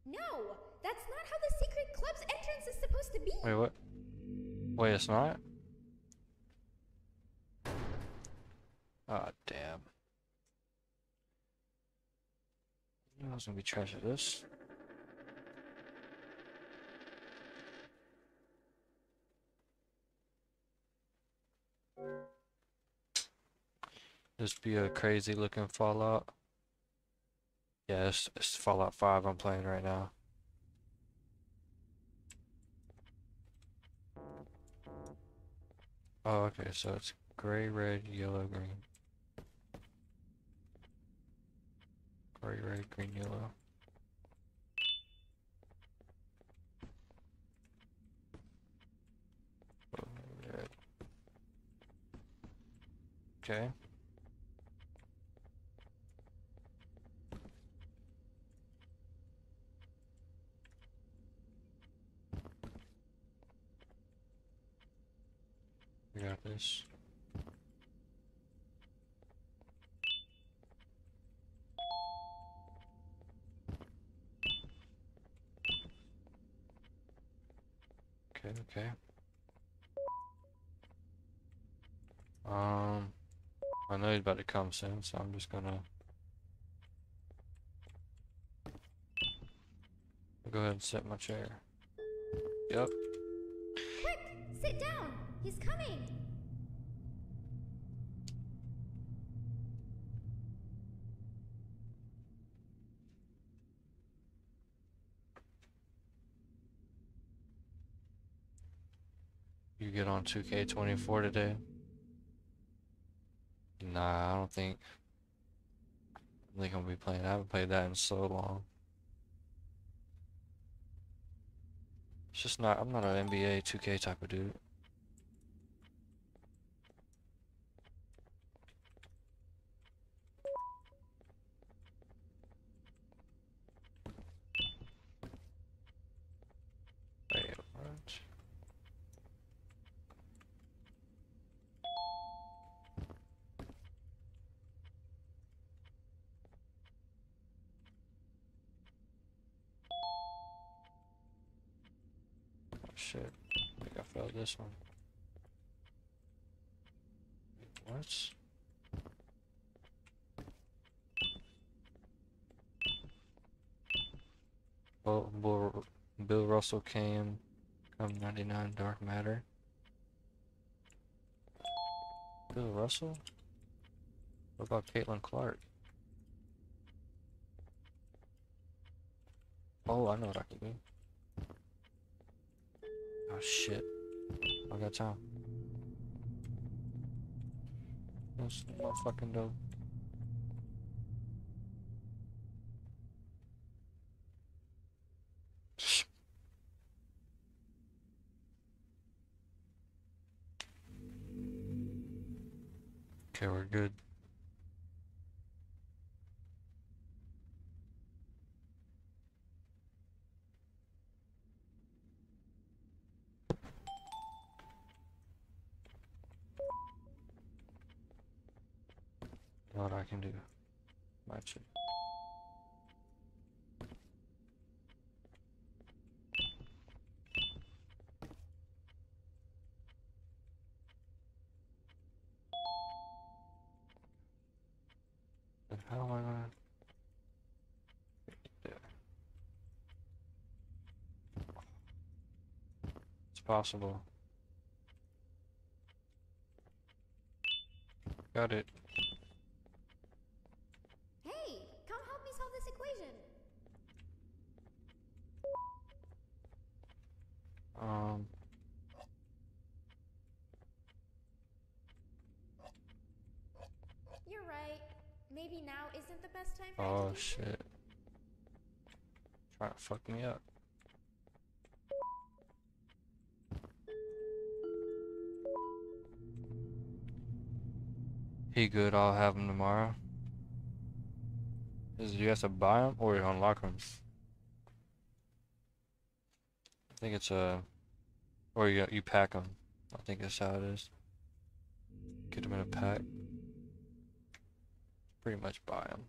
No, that's not how the secret club's entrance is supposed to be. Wait, what? Wait, it's not? Ah, damn. I was gonna be trash this. This be a crazy looking Fallout. Yeah, it's, it's Fallout 5 I'm playing right now. Oh, okay, so it's gray, red, yellow, green. You ready? Green, yellow. Red. Okay. We got this. Okay, okay. Um, I know he's about to come soon, so I'm just gonna go ahead and set my chair. Yep. Quick! Sit down! He's coming! Get on 2K24 today? Nah, I don't think. I think I'm gonna be playing. I haven't played that in so long. It's just not. I'm not an NBA 2K type of dude. Wait, what? Oh, shit. I think I failed this one. What? Bill, Bill, Bill Russell came, come 99 Dark Matter. Bill Russell? What about Caitlin Clark? Oh, I know what I can do. Oh shit. I got time. That's not fucking dope. Okay, we're good. Know What I can do. Match it. Then how am I gonna there? It's possible. Got it. Hey! Come help me solve this equation! Um. You're right. Maybe now isn't the best time for Oh shit. Trying to fuck me up. He good, I'll have him tomorrow. Is you have to buy them or you unlock them? I think it's a, or you you pack them. I think that's how it is. Get them in a pack. Pretty much buy them.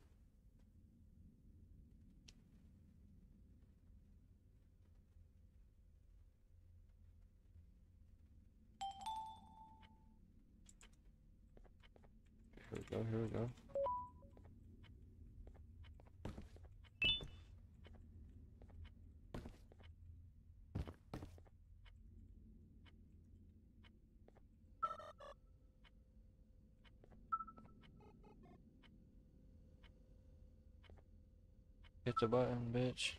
Here we go, here we go. Hit the button, bitch.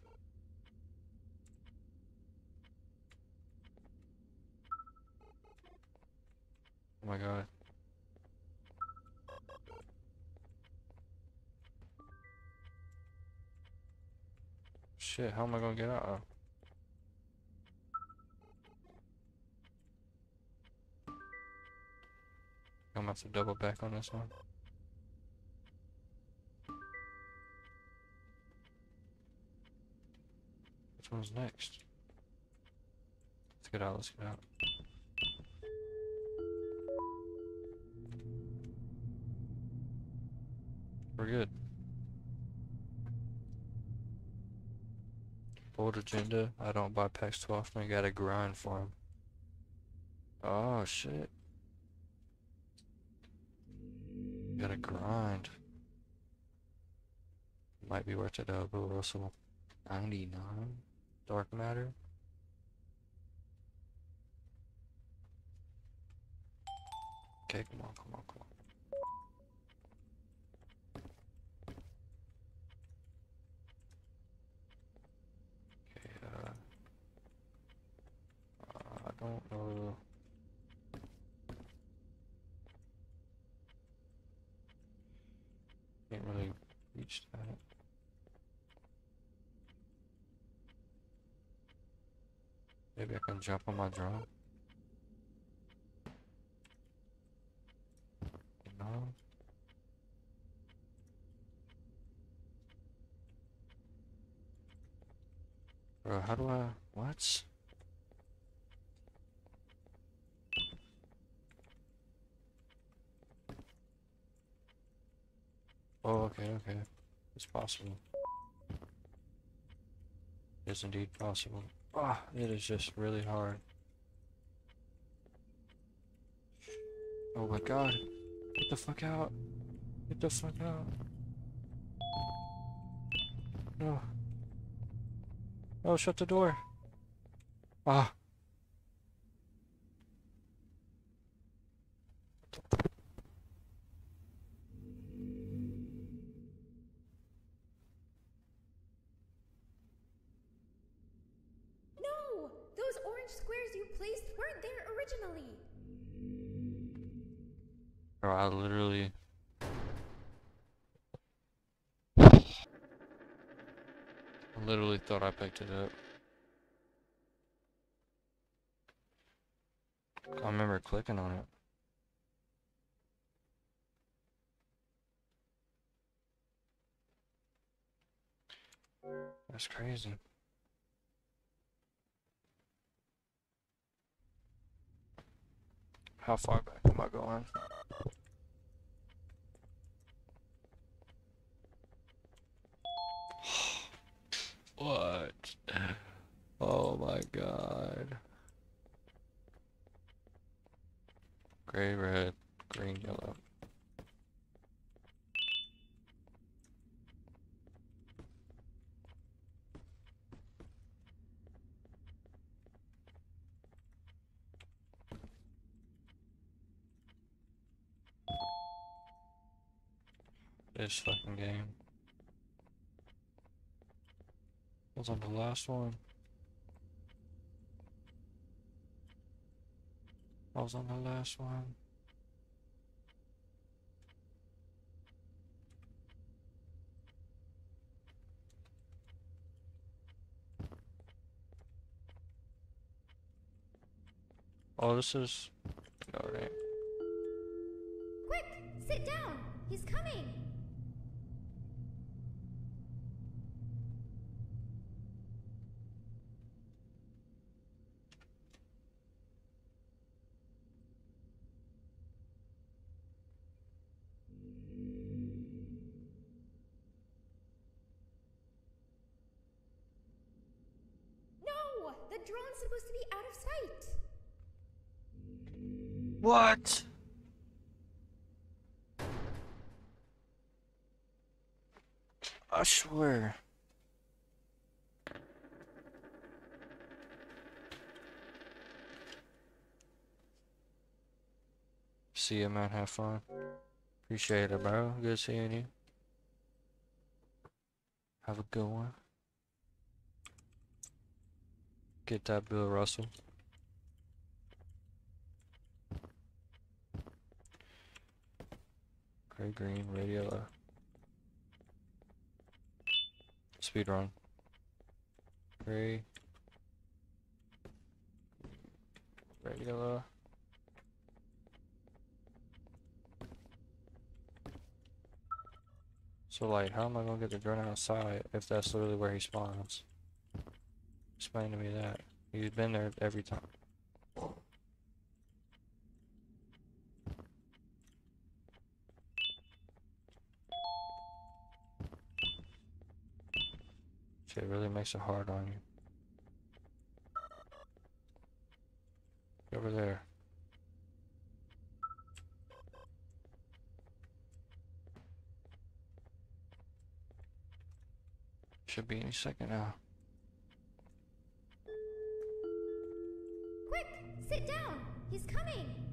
Oh my god. Shit, how am I gonna get out? Oh. I'm gonna have to double back on this one. Which one's next? Let's get out, let's get out. We're good. Bold agenda. I don't buy packs too often. I gotta grind for them. Oh shit. Gotta grind. Might be worth it though, Bill Russell. 99. Dark matter. Okay, come on, come on, come on. Okay, uh, I don't know. Can't really reach that. Maybe I can jump on my drone. No. Bro, how do I... What? Oh, okay, okay. It's possible. It is indeed possible. Ah, it is just really hard. Oh my god. Get the fuck out. Get the fuck out. No. Oh, shut the door. Ah. Bro, I literally... I literally thought I picked it up. I remember clicking on it. That's crazy. How far back am I going? What? Oh my god. Gray, red, green, yellow. This fucking game. Was on the last one. I was on the last one. Oh, this is. Alright. Quick! Sit down! He's coming! What? I swear. See you, man. Have fun. Appreciate it, bro. Good seeing you. Have a good one. Get that Bill Russell. Uh, Gray, green, red, yellow. Speed run. Gray. Regular. Uh, so like, how am I gonna get the drone outside if that's literally where he spawns? Explain to me that. He's been there every time. Shit really makes it hard on you. Over there. Should be any second now. Quick! Sit down! He's coming!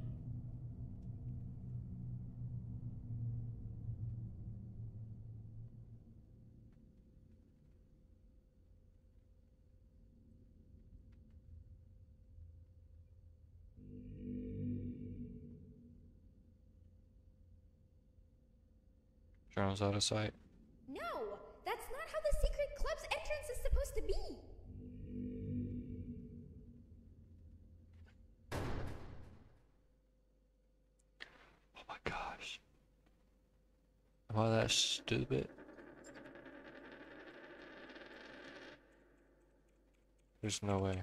Out of sight. No! That's not how the secret club's entrance is supposed to be! Oh my gosh. Am I that stupid? There's no way.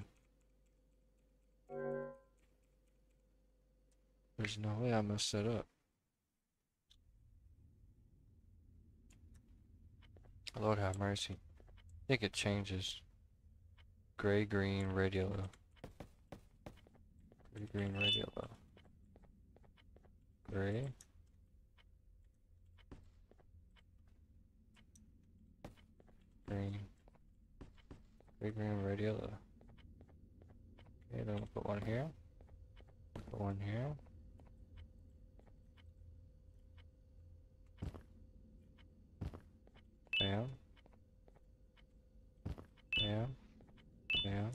There's no way I messed that up. Lord have mercy. I think it changes. Gray, green, red, yellow. Gray, green, red, yellow. Gray. Green. Gray, green, red, yellow. Okay, then we'll put one here. Put one here. Bam. Bam. Bam.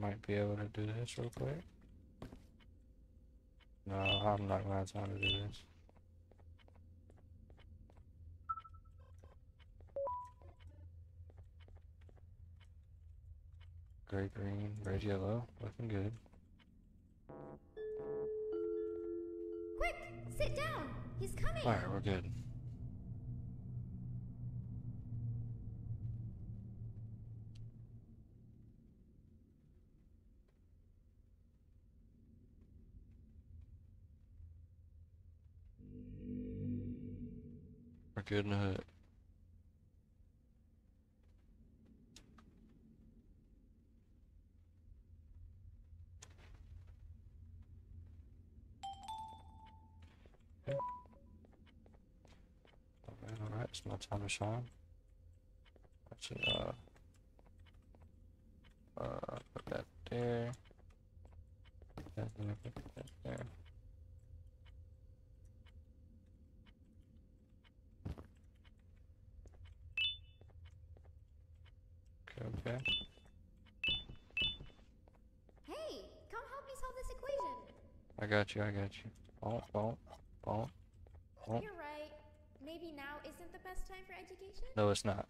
Might be able to do this real quick. No, I'm not gonna have time to do this. Gray, green, red, yellow, looking good. Quick! Sit down! He's coming! Alright, we're good. We're good in the hood. Alright, my time to shine. Actually, uh, uh, put that there. Put that there, put that there. Okay. Hey! Come help me solve this equation! I got you, I got you. Bonk, bonk, bonk. Oh. You're right. Maybe now isn't the best time for education? No, it's not.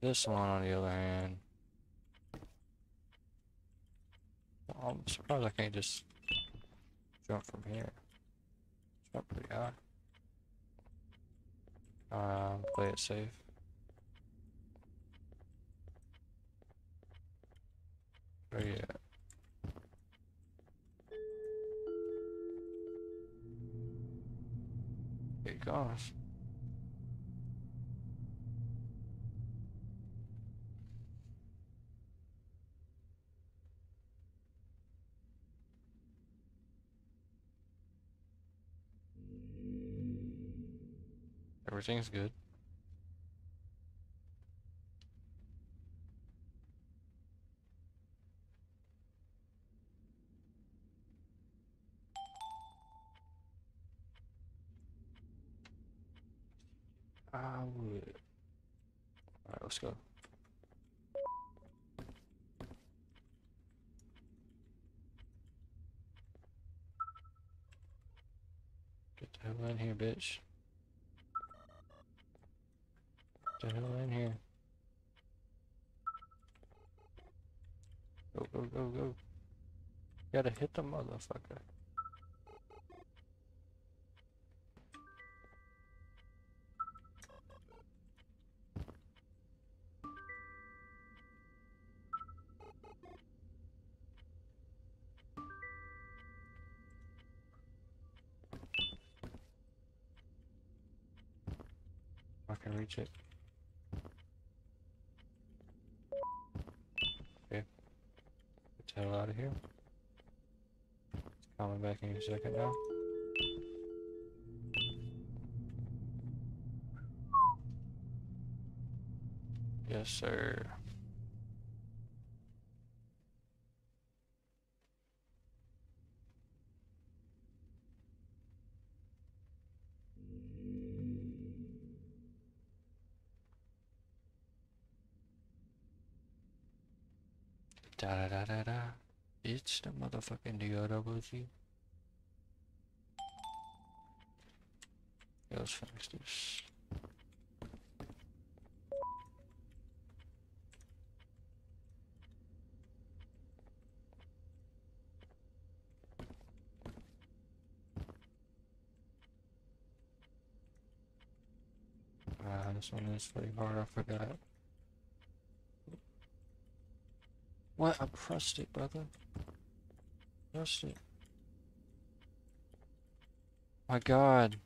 This one, on the other hand, well, I'm surprised I can't just jump from here. Jump pretty high. Um, play it safe. You at? It goes. Everything's good. I would. Alright, let's go. Get the The hell in here, bitch? The hell in here? Go, go, go, go. Gotta hit the motherfucker. Reach it. Okay. Get hell out of here. Coming back in a second now. Yes, sir. Motherfucking DRWG. Yeah, let's finish this. Ah, this one is pretty hard, I forgot. What? I pressed it, brother. Pressed it. My god.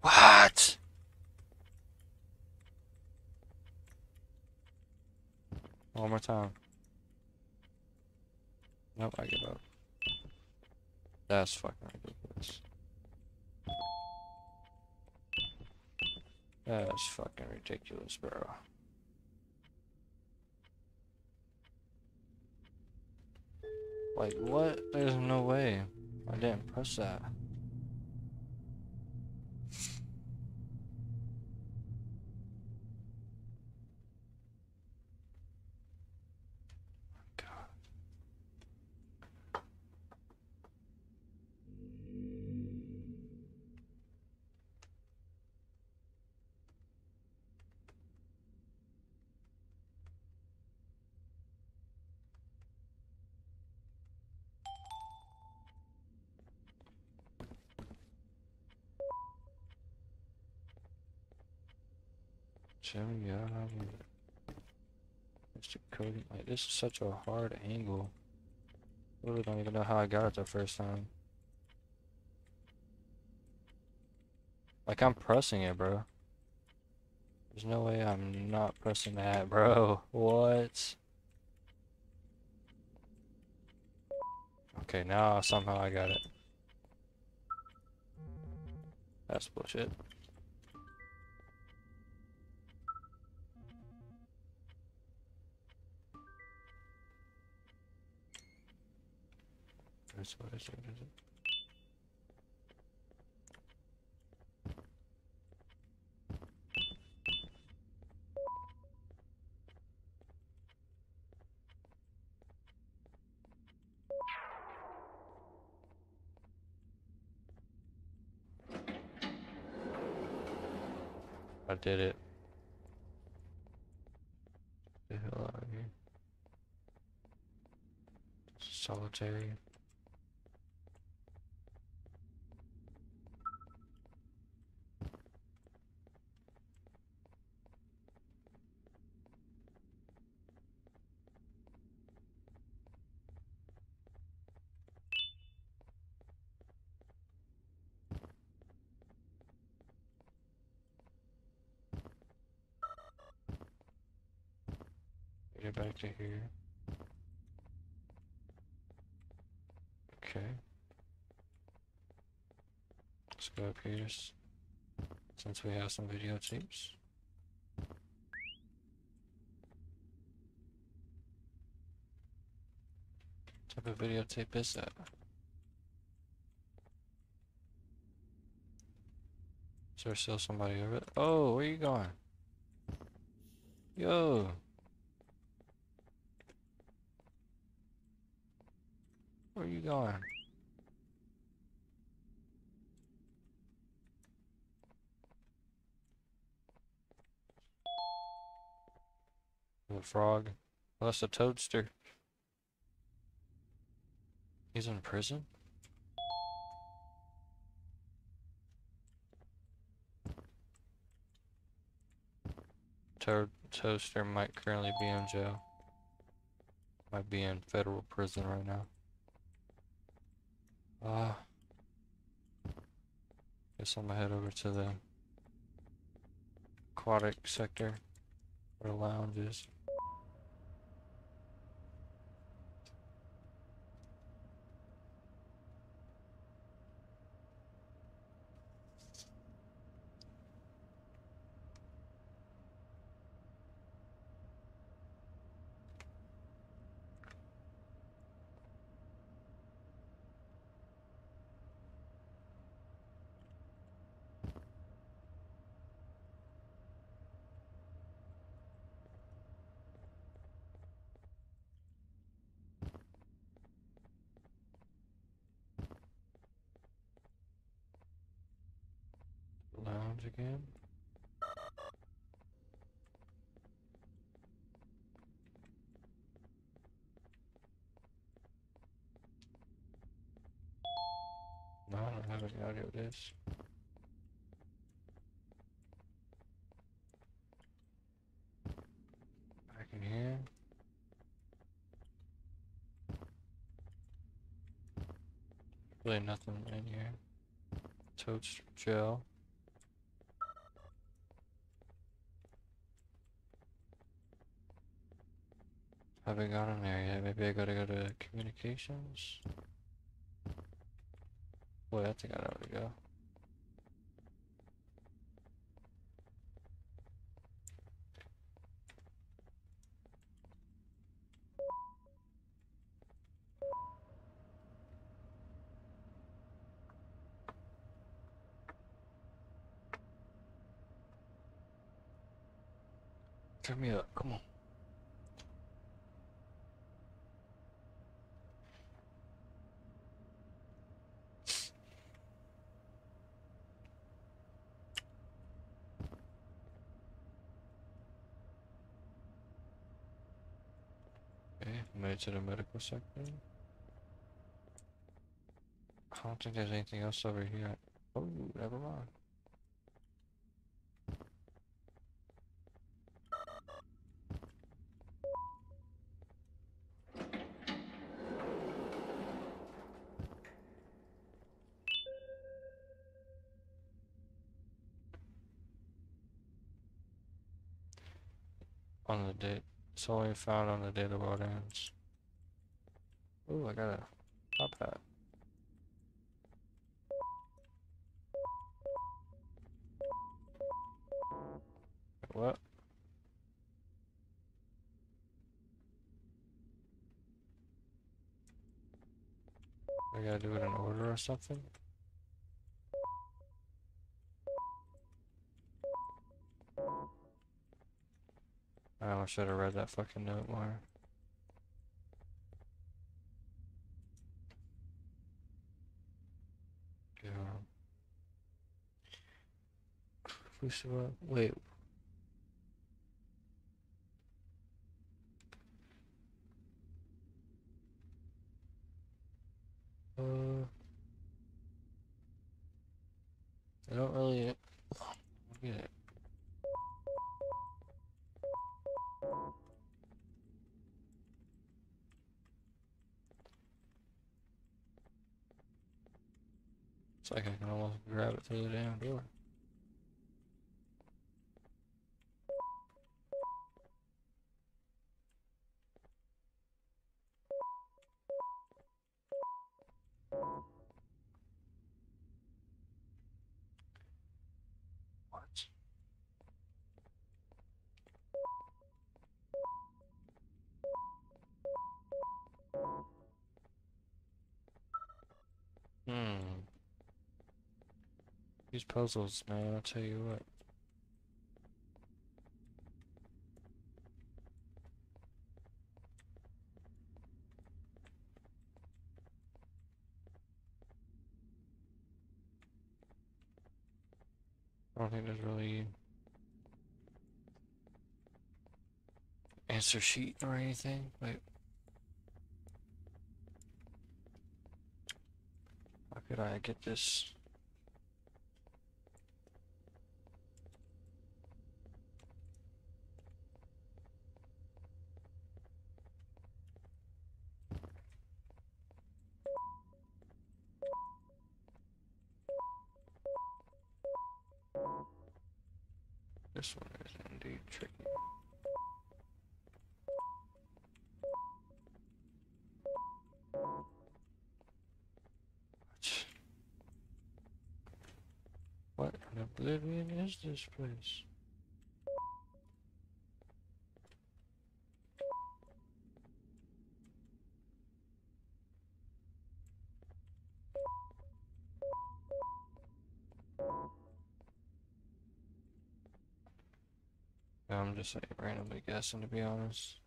What? One more time. Nope, I give up. That's fucking ridiculous. That's fucking ridiculous, bro. Like, what? There's no way. I didn't press that. Yeah, Mr. Cody, like this is such a hard angle. I Really don't even know how I got it the first time. Like I'm pressing it, bro. There's no way I'm not pressing that, bro. What? Okay, now somehow I got it. That's bullshit. I did it. The hell out of here. Solitary. Get here. Okay. Let's go up here s- since we have some videotapes. What type of videotape is that? Is there still somebody over it? Oh, where you going? Yo. The frog. Oh, that's a toadster. He's in prison? Toad Toaster might currently be in jail. Might be in federal prison right now. Ah. guess I'm gonna head over to the aquatic sector where the lounge is. Lounge again. No, I don't have any audio of this. Back in here. Really nothing in here. Toadster gel. Haven't gotten there yet. Maybe I gotta go to communications. Boy, I think I know where to go. Made to the medical sector. I don't think there's anything else over here. Oh, never mind. On the Only found on the day the world ends. Ooh, I got a top hat. What? I gotta do it in order or something? I should have read that fucking note more. Yeah. Fusua- Wait. Uh, I don't really get it. It's like I can almost grab it through the damn door. Hmm. These puzzles, man, I'll tell you what. I don't think there's really answer sheet or anything, but how could I get this This one is indeed tricky. What in oblivion is this place? I'm just like randomly guessing to be honest.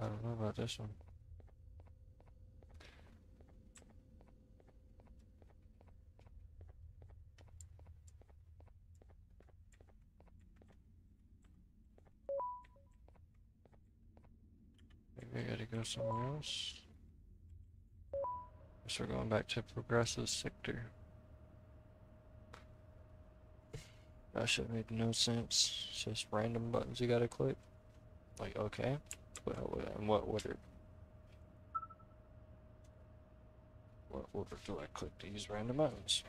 I don't know about this one. Maybe I gotta go somewhere else. Guess we're going back to progressive sector. That should make no sense. It's just random buttons you gotta click. Like, okay. Well, in what order? What order do I click these random buttons?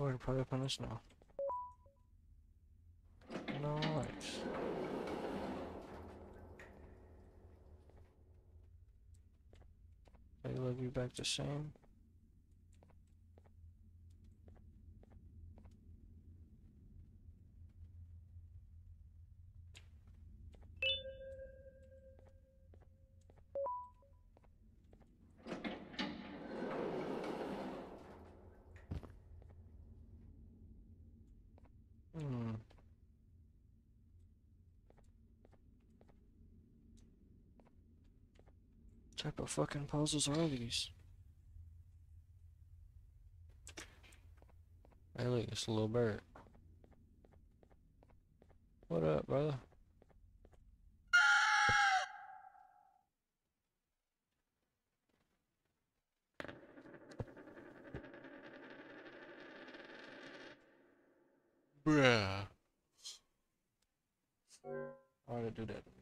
You're probably this now. Nice. I love you back the same. Hmm. type of fucking puzzles are these? Hey, look, it's a little bird. What up, brother? Bruh. Why'd I do that to me?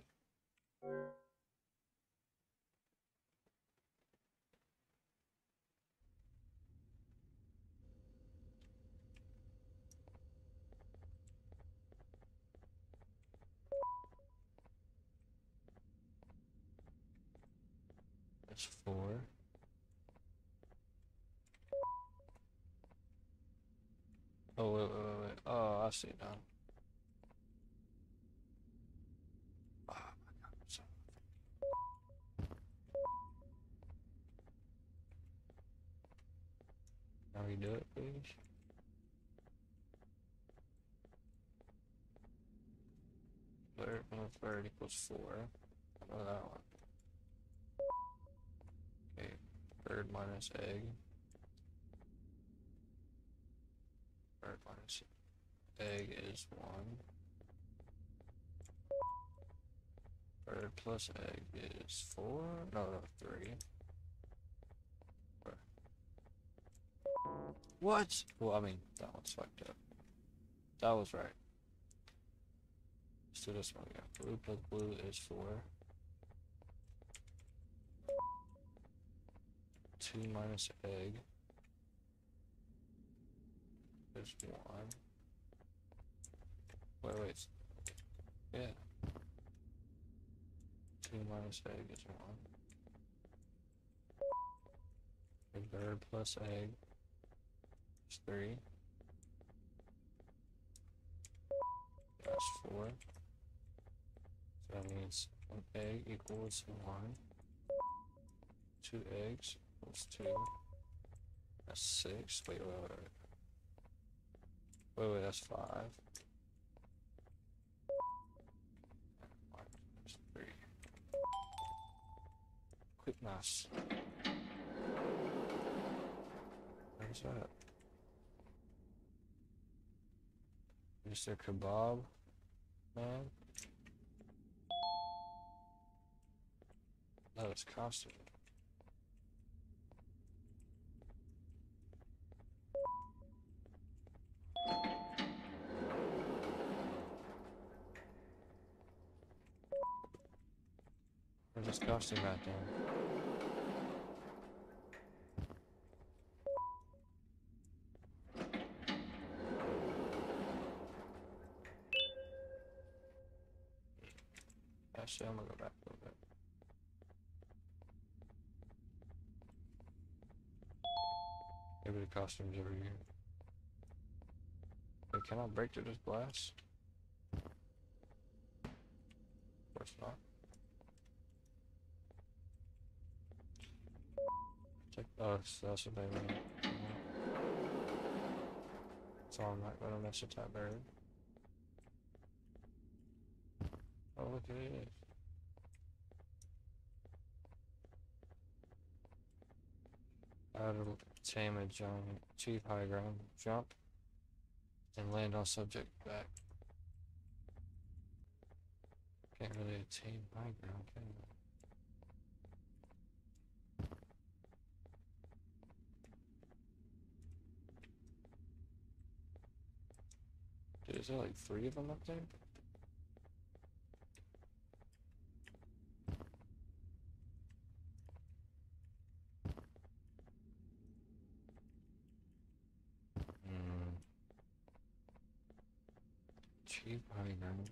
That's four. Oh, wait, wait, wait, wait. Oh, I see now. Oh, a- Now redo it, please. Third plus third equals four. I that one. Okay, bird minus egg. Bird minus egg is one. Bird plus egg is four. No, no, three. Or- What? Well, I mean, that one's fucked up. That was right. Let's do this one again. Blue plus blue is four. Two minus egg is one. Wait, wait. Yeah. Two minus egg is one. A bird plus egg is three. That's four. So that means an egg equals one. Two eggs equals two. That's six. Wait, wait, wait, wait. Wait, wait, that's five. Quick mouse. Where's that? Mr. Kebab Man? No, it's costume. Costume at then? Actually, I'm gonna go back a little bit. Maybe the costumes over here. Wait, can I break through this glass? Of course not. So that's what they mean. Mm-hmm. So I'm not gonna mess with that bird. Oh, look at it. How to tame a giant, high ground, jump, and land on subject back. Can't really attain high ground, can I? Is there like three of them up there? Hmm. Cheap high ground.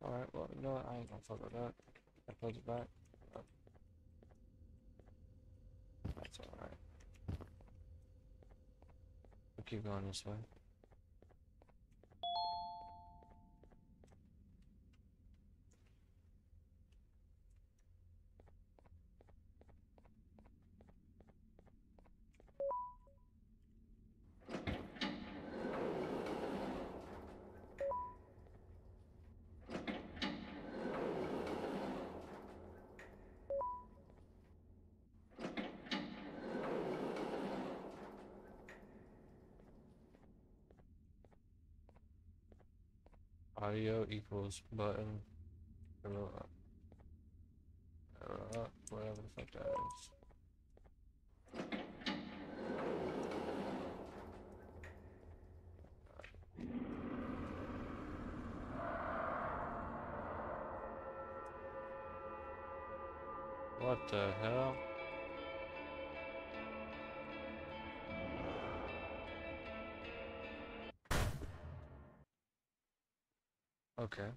Alright, well, what? I ain't gonna fuck with that. I close it back. Oh. That's alright. We'll keep going this way. Audio equals button. Arrow up, uh, uh, whatever the fuck that is. What the hell? Okay.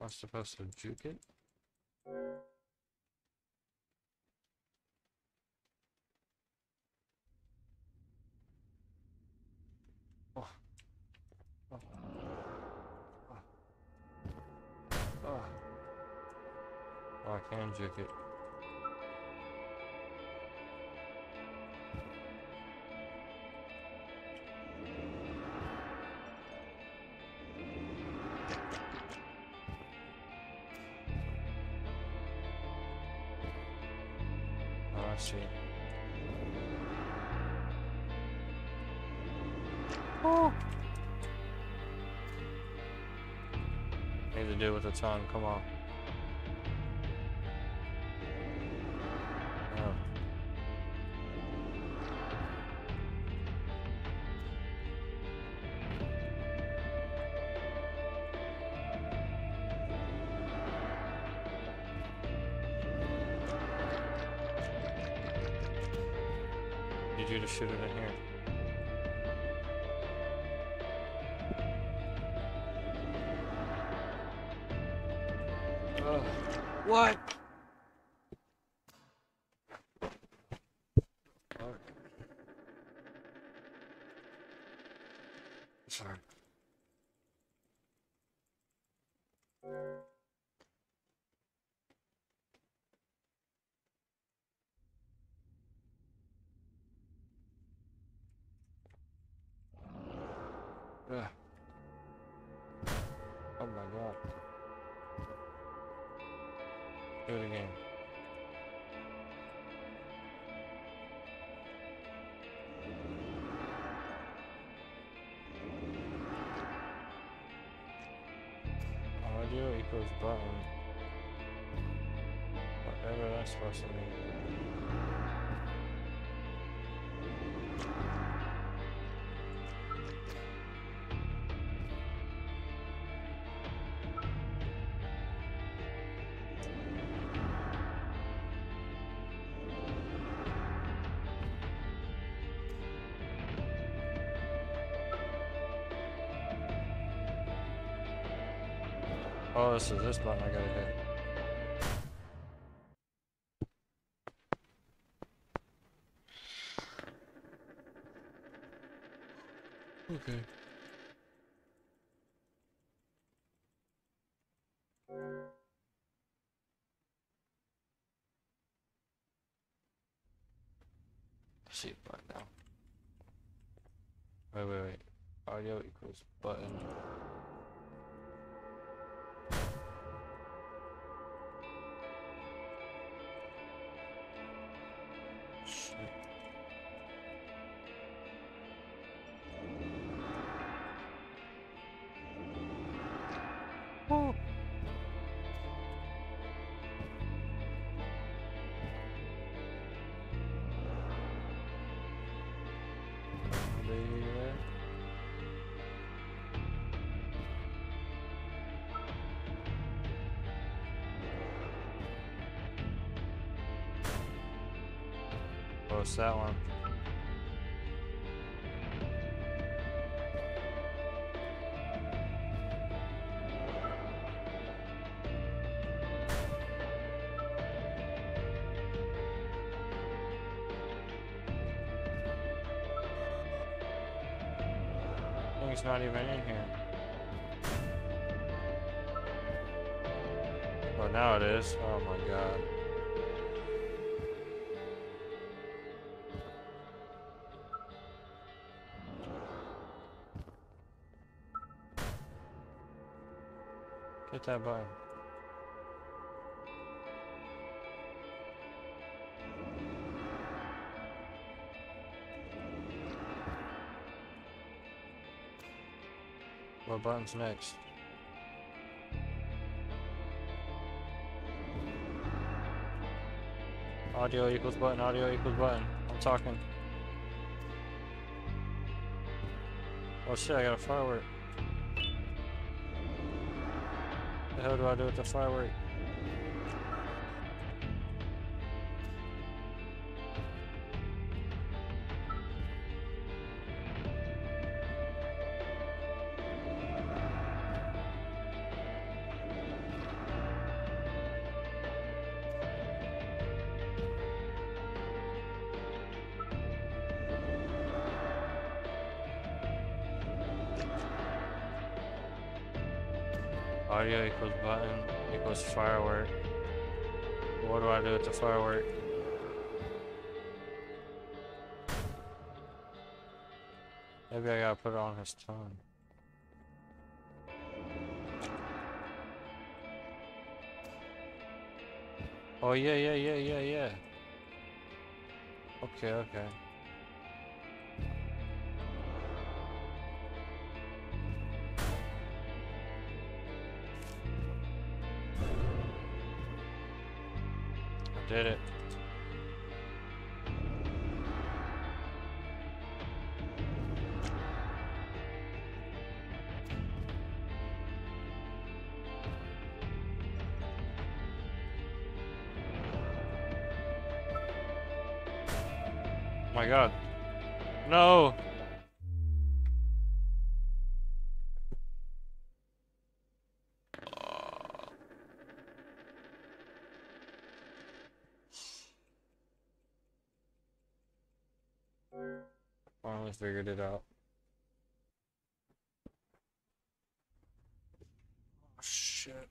Am I supposed to juke it? The tongue, come on. Whatever that's supposed to mean. Oh, this is this button I gotta hit. Okay. See it button now. Wait, wait, wait. Audio equals button. Later. What's that one? Not even in here. Oh, now it is. Oh my god. Hit that button. Button's next? Audio equals button, audio equals button. I'm talking. Oh shit, I got a firework. The hell do I do with the firework? Put it on his tongue. Oh yeah, yeah, yeah, yeah, yeah. Okay, okay. figured it out. Oh, shit.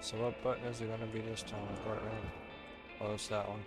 So what button is it going to be this time? Right, right. Oh, it's that one.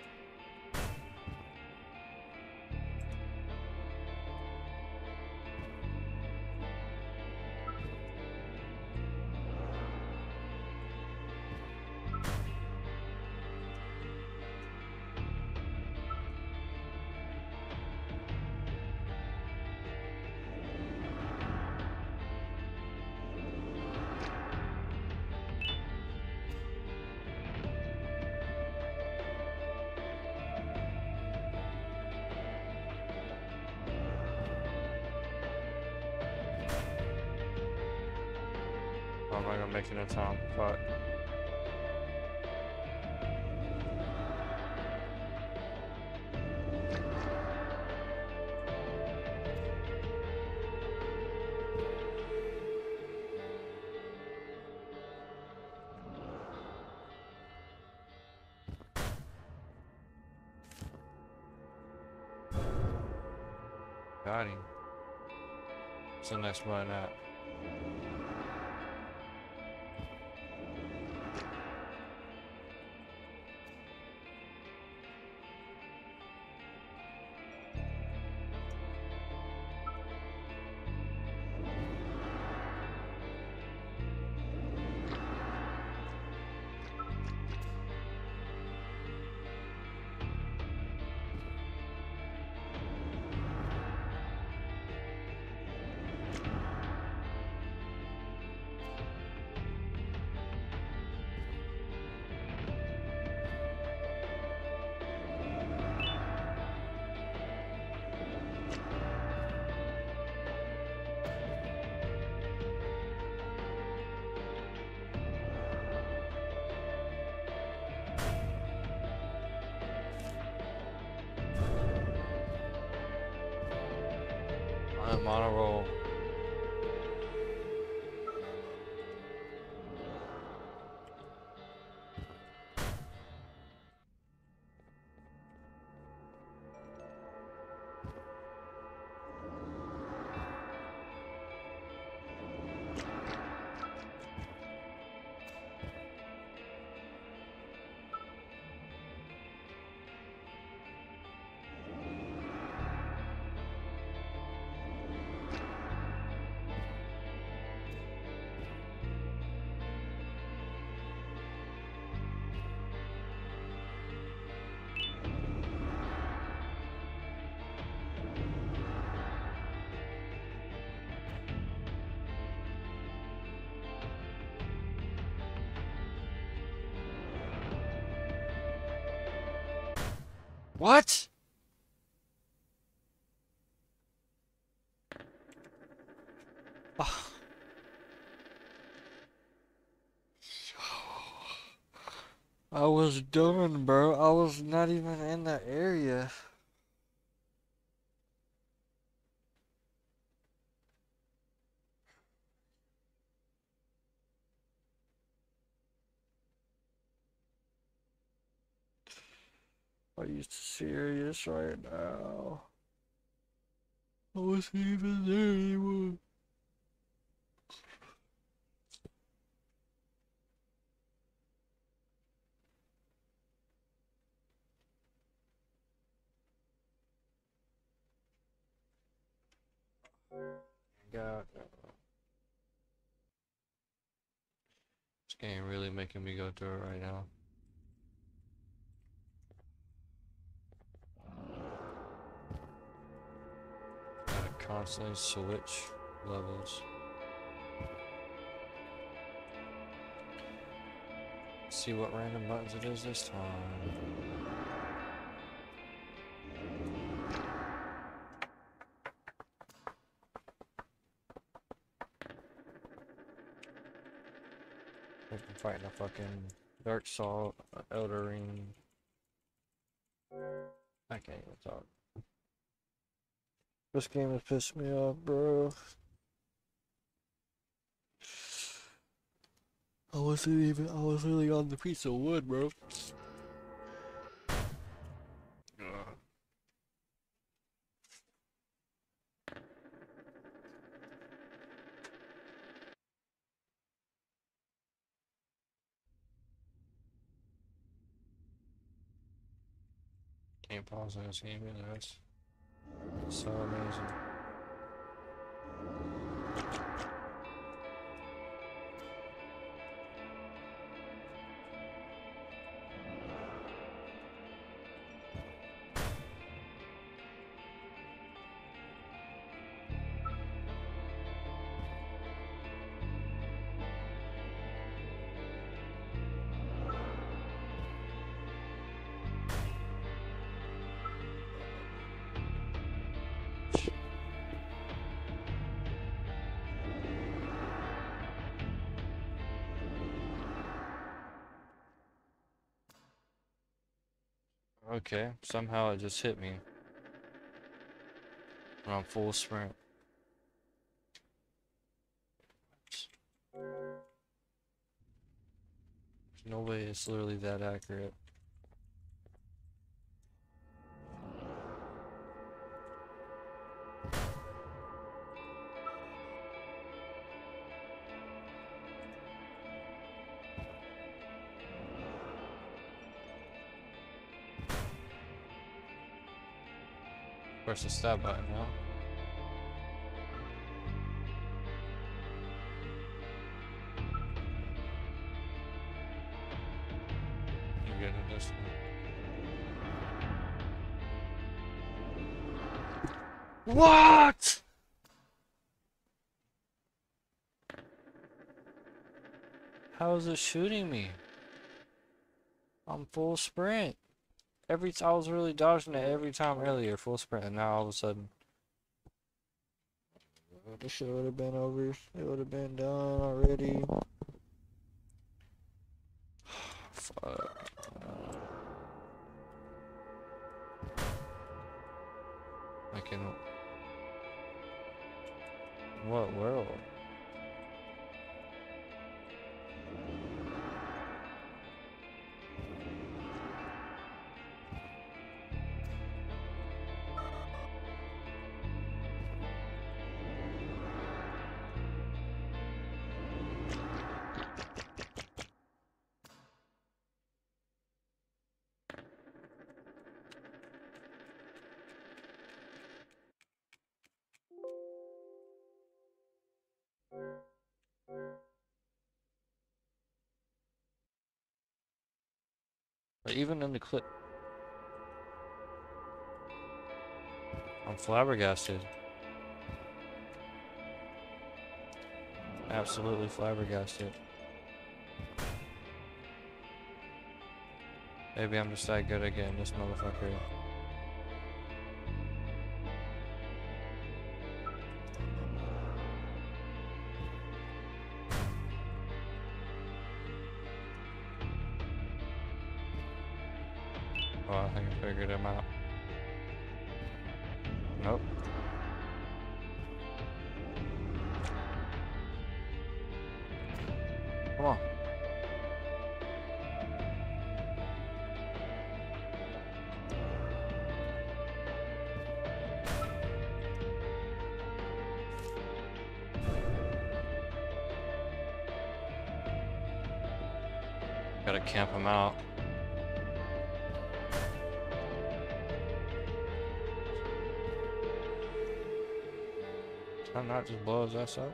What's the next button at? What? I was done, bro. I was not even in that area. Are you serious right now? I wasn't even there anymore. God. This game really making me go through it right now. Constantly switch levels. See what random buttons it is this time. Like I'm fighting a fucking Dark uh, Elden Ring. I can't even talk. This game has pissed me off, bro. I wasn't even, I was really on the piece of wood, bro. Can't pause on this game, that's so amazing. Okay, somehow it just hit me. When I'm full sprint. There's no way it's literally that accurate. Press the stab button now. You get it this one. What? How is it shooting me? I'm full sprint. Every I was really dodging it every time earlier, full sprint, and now all of a sudden, this shit would have been over. It would have been done already. Even in the clip, I'm flabbergasted. Absolutely flabbergasted. Maybe I'm just that good getting this motherfucker. Just blow his ass up?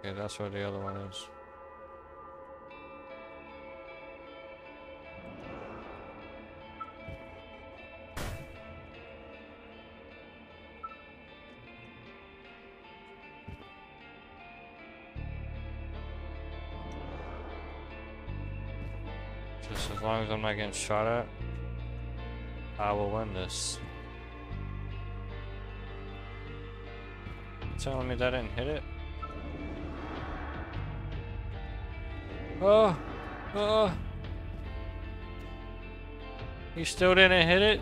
Okay, that's where the other one is. Just as long as I'm not getting shot at, I will win this. Telling me that I didn't hit it? Oh, oh. You still didn't hit it?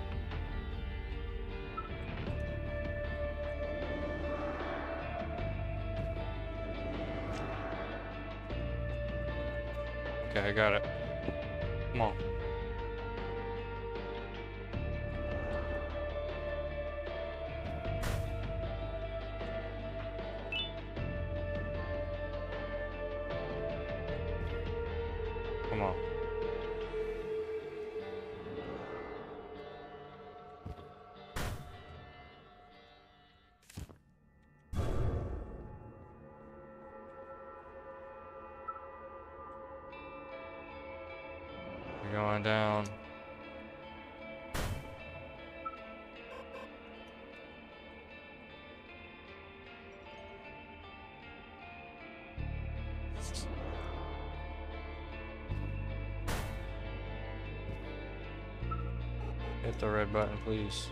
The red button, please.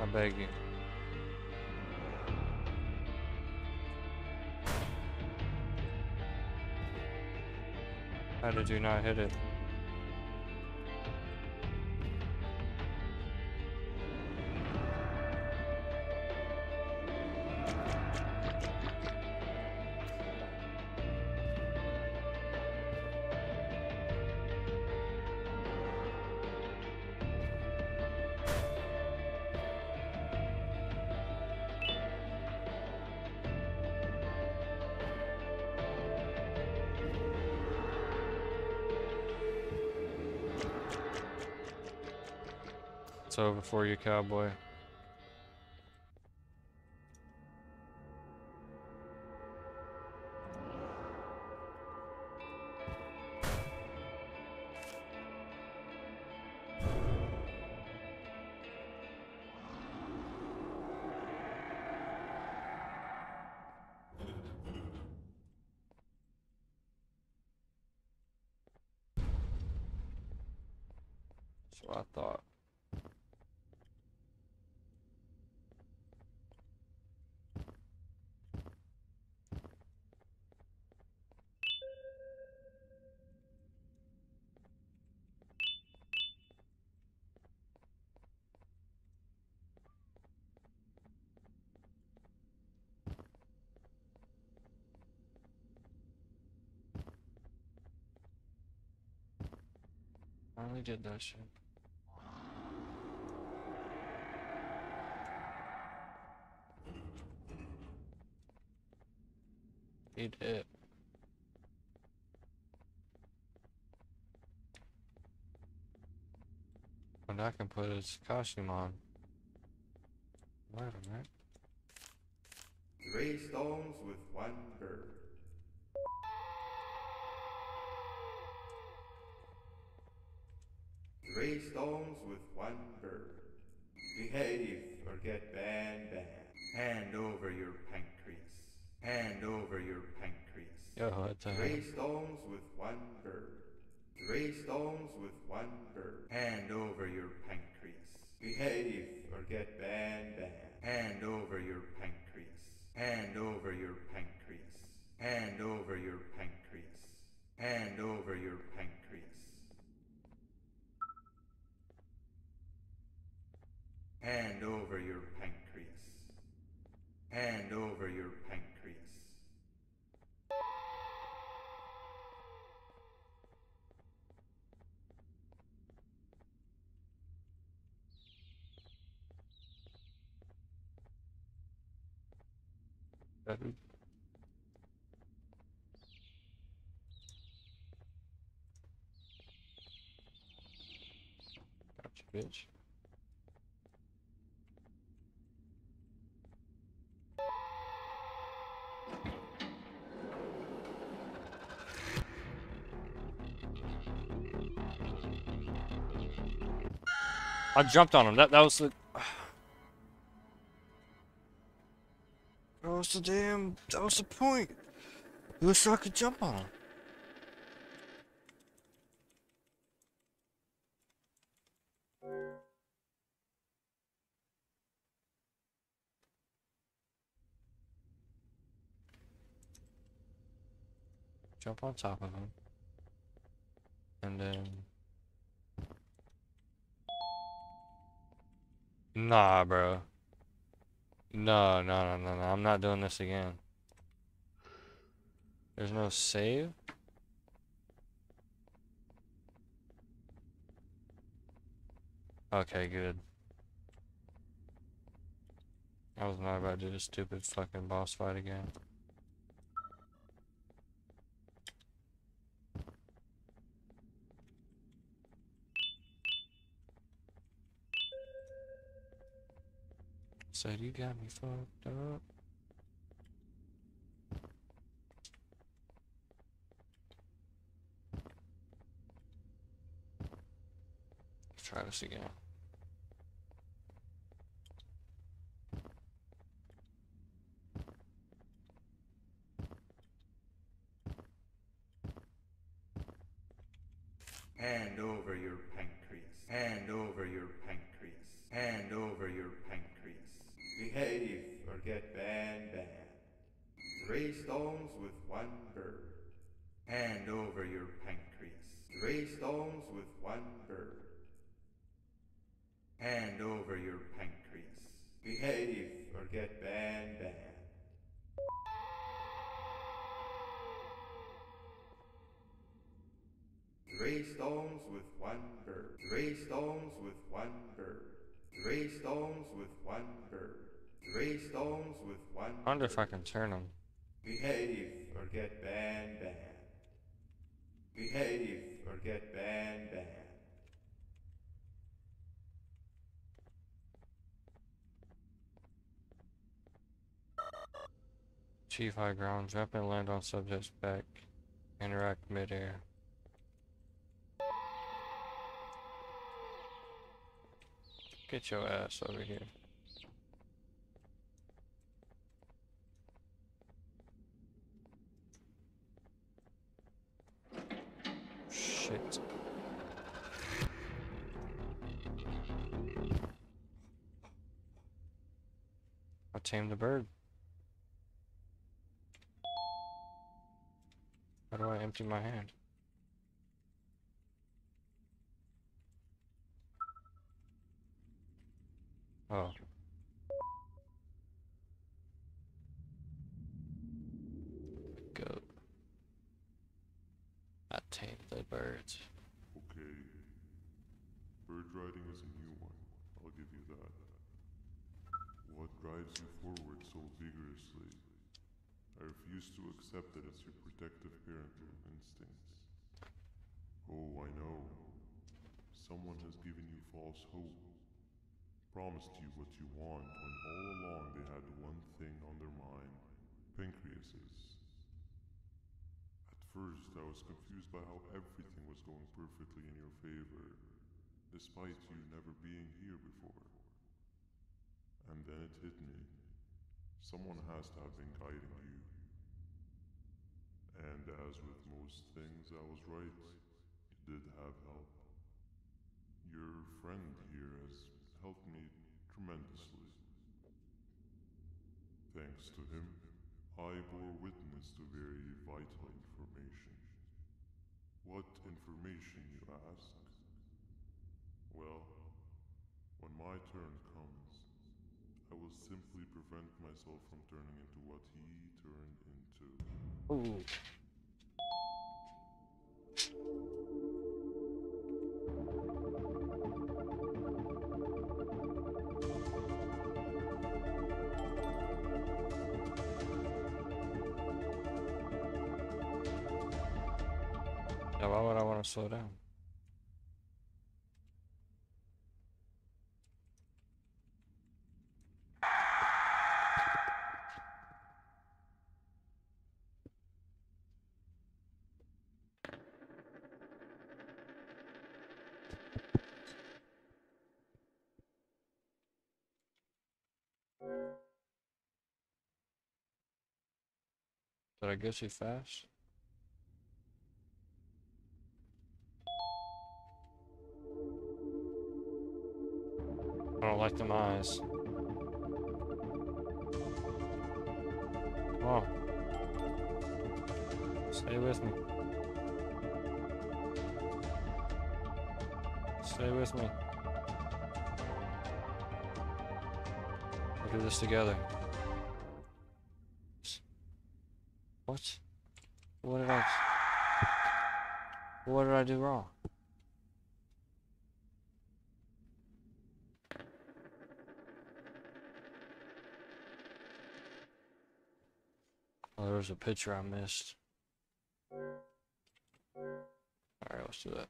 I beg you. How did you not hit it? For you, cowboy. Finally did that shit. Did. And I can put his costume on. Wait a minute. Three stones with one bird. Three stones with one bird. Behave or get banned, banned. Hand over your pancreas. Hand over your pancreas. Yo, Three stones with one bird. Three stones with one bird. Hand over your pancreas. Behave or get banned, banned. Hand over your pancreas. Hand over your pancreas. Hand over your pancreas. Hand over your pancreas. Hand over your pancreas. Hand over your pancreas. Gotcha, bitch. I jumped on him. That that was the. That was the damn. That was the point. It was so I could jump on him. Jump on top of him. And then. Nah, bro. No, no, no, no, no. I'm not doing this again. There's no save? Okay, good. I was not about to do a stupid fucking boss fight again. Said you got me fucked up. Try this again. Hand over your pancreas. Hand over your pancreas. Hand over your pancreas. Get banned, banned. Three stones with one bird. Hand over your pancreas. Three stones with one bird. Hand over your pancreas. Behave or get banned, banned. Three stones with one bird. Three stones with one bird. Three stones with one bird. Three stones with one I wonder if I can turn them. Behave or get banned, banned. Behave or get banned, banned. Chief high ground. Jump and land on subject's back. Interact midair. Get your ass over here. Shit. I tamed the bird. How do I empty my hand? Oh. Go. I tamed the birds. Okay. Bird riding is a new one. I'll give you that. What drives you forward so vigorously? I refuse to accept it as your protective parental instincts. Oh, I know. Someone has given you false hope. Promised you what you want when all along they had one thing on their mind pancreases. First, I was confused by how everything was going perfectly in your favor, despite you never being here before. And then it hit me. Someone has to have been guiding you. And as with most things, I was right. You did have help. Your friend here has helped me tremendously. Thanks to him, I bore witness to very vital. What information, you ask? Well, when my turn comes, I will simply prevent myself from turning into what he turned into. Ooh. Want to slow down? Did I go too fast? Don't like them eyes. On. Stay with me. Stay with me. We'll do this together. What? What did I... What did I do wrong? was a picture I missed. Alright, let's do that.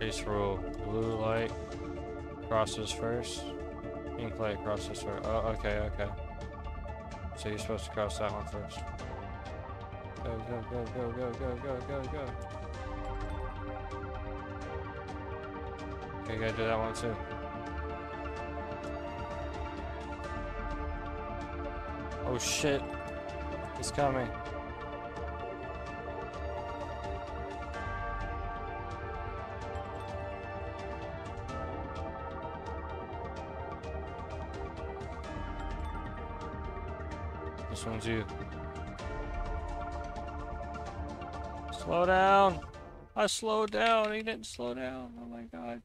Base roll. Blue light crosses first. Pink light crosses first. Oh, okay, okay. So you're supposed to cross that one first. Go, go, go, go, go, go, go, go, go. Okay, you gotta do that one too. Oh shit. It's coming. I slowed down. He didn't slow down. Oh my god.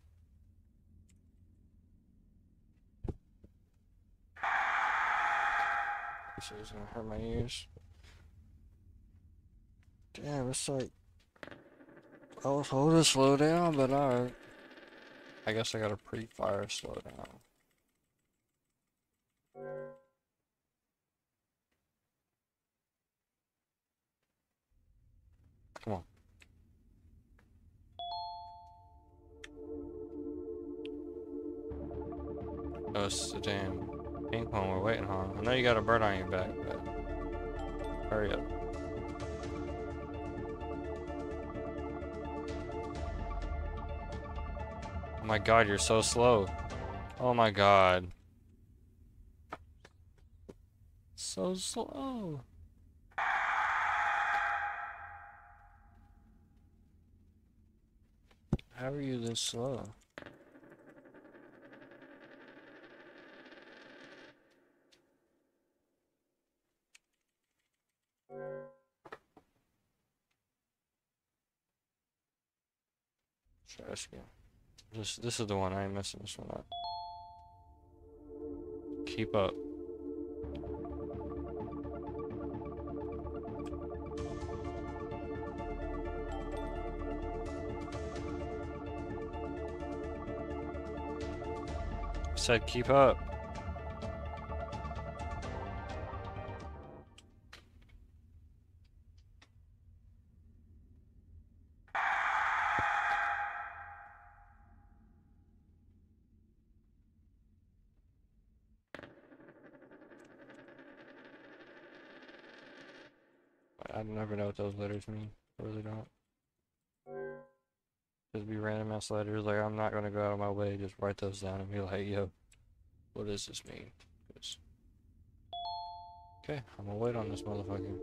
This is gonna hurt my ears. Damn, it's like I was told to slow down, but alright. I guess I got a pre-fire slow down. It's the damn pink one we're waiting on. I know you got a bird on your back, but hurry up. Oh my god, you're so slow. Oh my god. So slow. How are you this slow? This. This is the one I am messing this one up. Keep up. Said keep up. Letters mean. I really don't. Just be random ass letters. Like I'm not gonna go out of my way just write those down and be like, yo, what does this mean? 'Cause- Okay, I'm gonna wait on this motherfucker.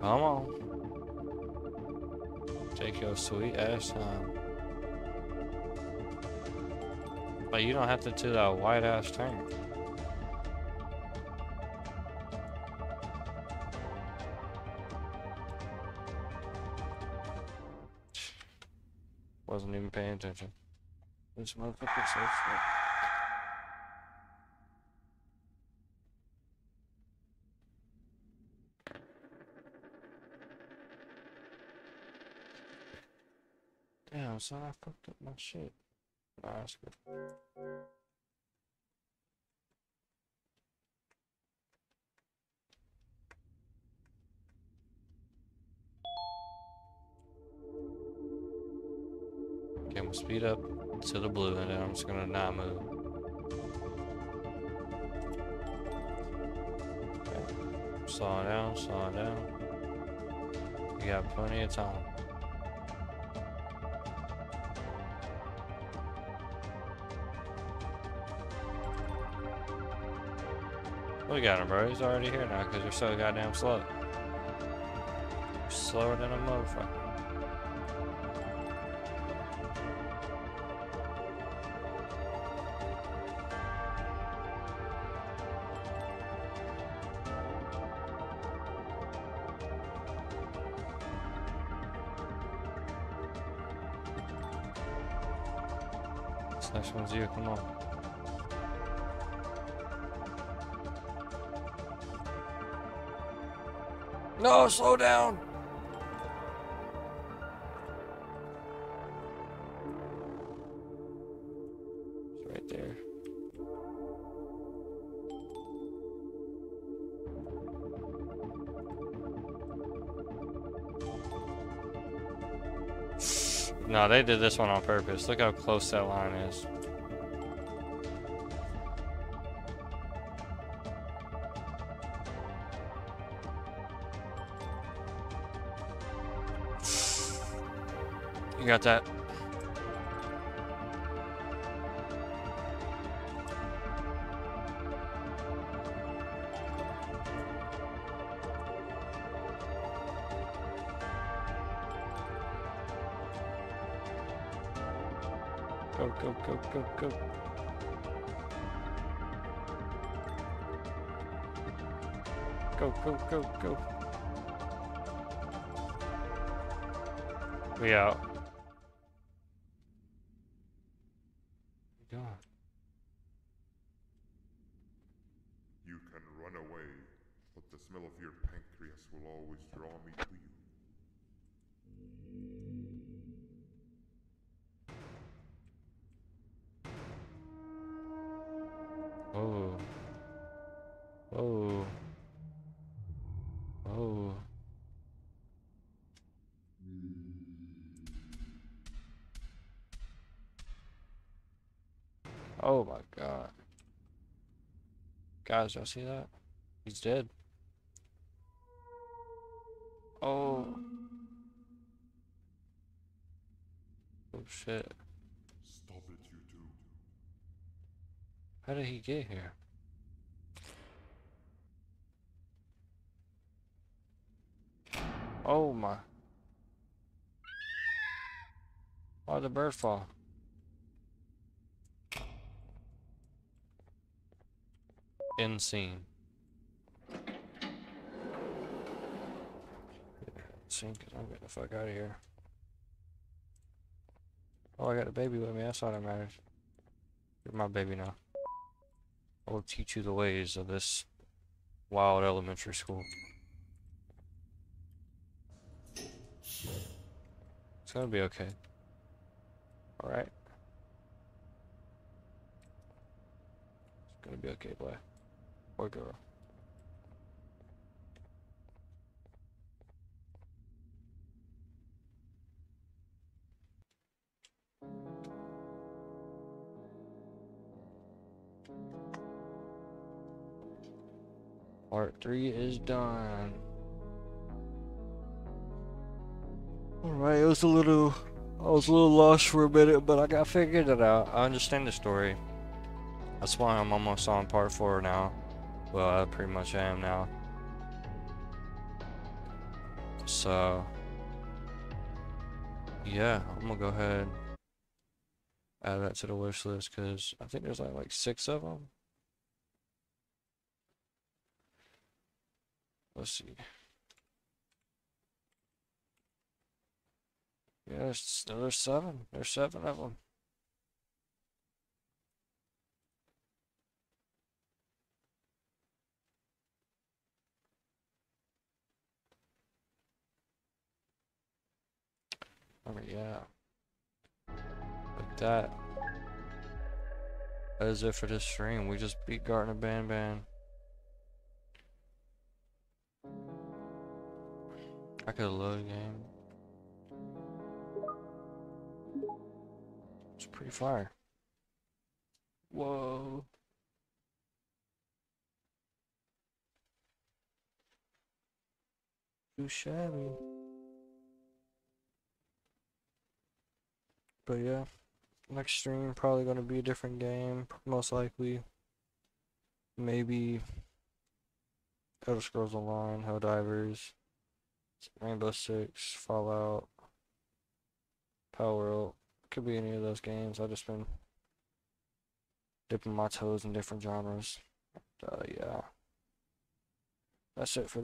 Come on. Take your sweet ass time. Like you don't have to do that white ass turn. This motherfucker's so slow. Damn, son, I fucked up my shit. Nah, that's good. Up to the blue and then I'm just gonna not move. Okay. Slow down, slow down. You got plenty of time. We got him, bro. He's already here now because you're so goddamn slow. You're slower than a motherfucker. No, slow down! It's right there. No, they did this one on purpose. Look how close that line is. Got that? Go, go, go, go, go. Go, go, go, go. We out. Guys, y'all see that? He's dead. Oh. Oh shit. Stop it, you two. How did he get here? Oh my. Why'd the bird fall? Insane. Scene, cause I'm getting the fuck out of here. Oh, I got a baby with me. That's all that matters. You're my baby now. I will teach you the ways of this wild elementary school. It's gonna be okay. Alright? It's gonna be okay, boy. Or girl. Part three is done. Alright, it was a little I was a little lost for a minute, but I got figured it out. I understand the story. That's why I'm almost on part four now. Well, I pretty much am now. So yeah, I'm gonna go ahead add that to the wish list because I think there's like like six of them. Let's see. Yeah, there's, there's seven. There's seven of them. Mean, yeah. Like that. That is it for this stream. We just beat Garten of Banban. I could load a game. It's pretty fire. Whoa. Too shabby. But yeah, next stream probably gonna be a different game, most likely. Maybe Elder Scrolls Online, Helldivers, Rainbow Six, Fallout, Power. Could be any of those games. I've just been dipping my toes in different genres. Uh, yeah. That's it for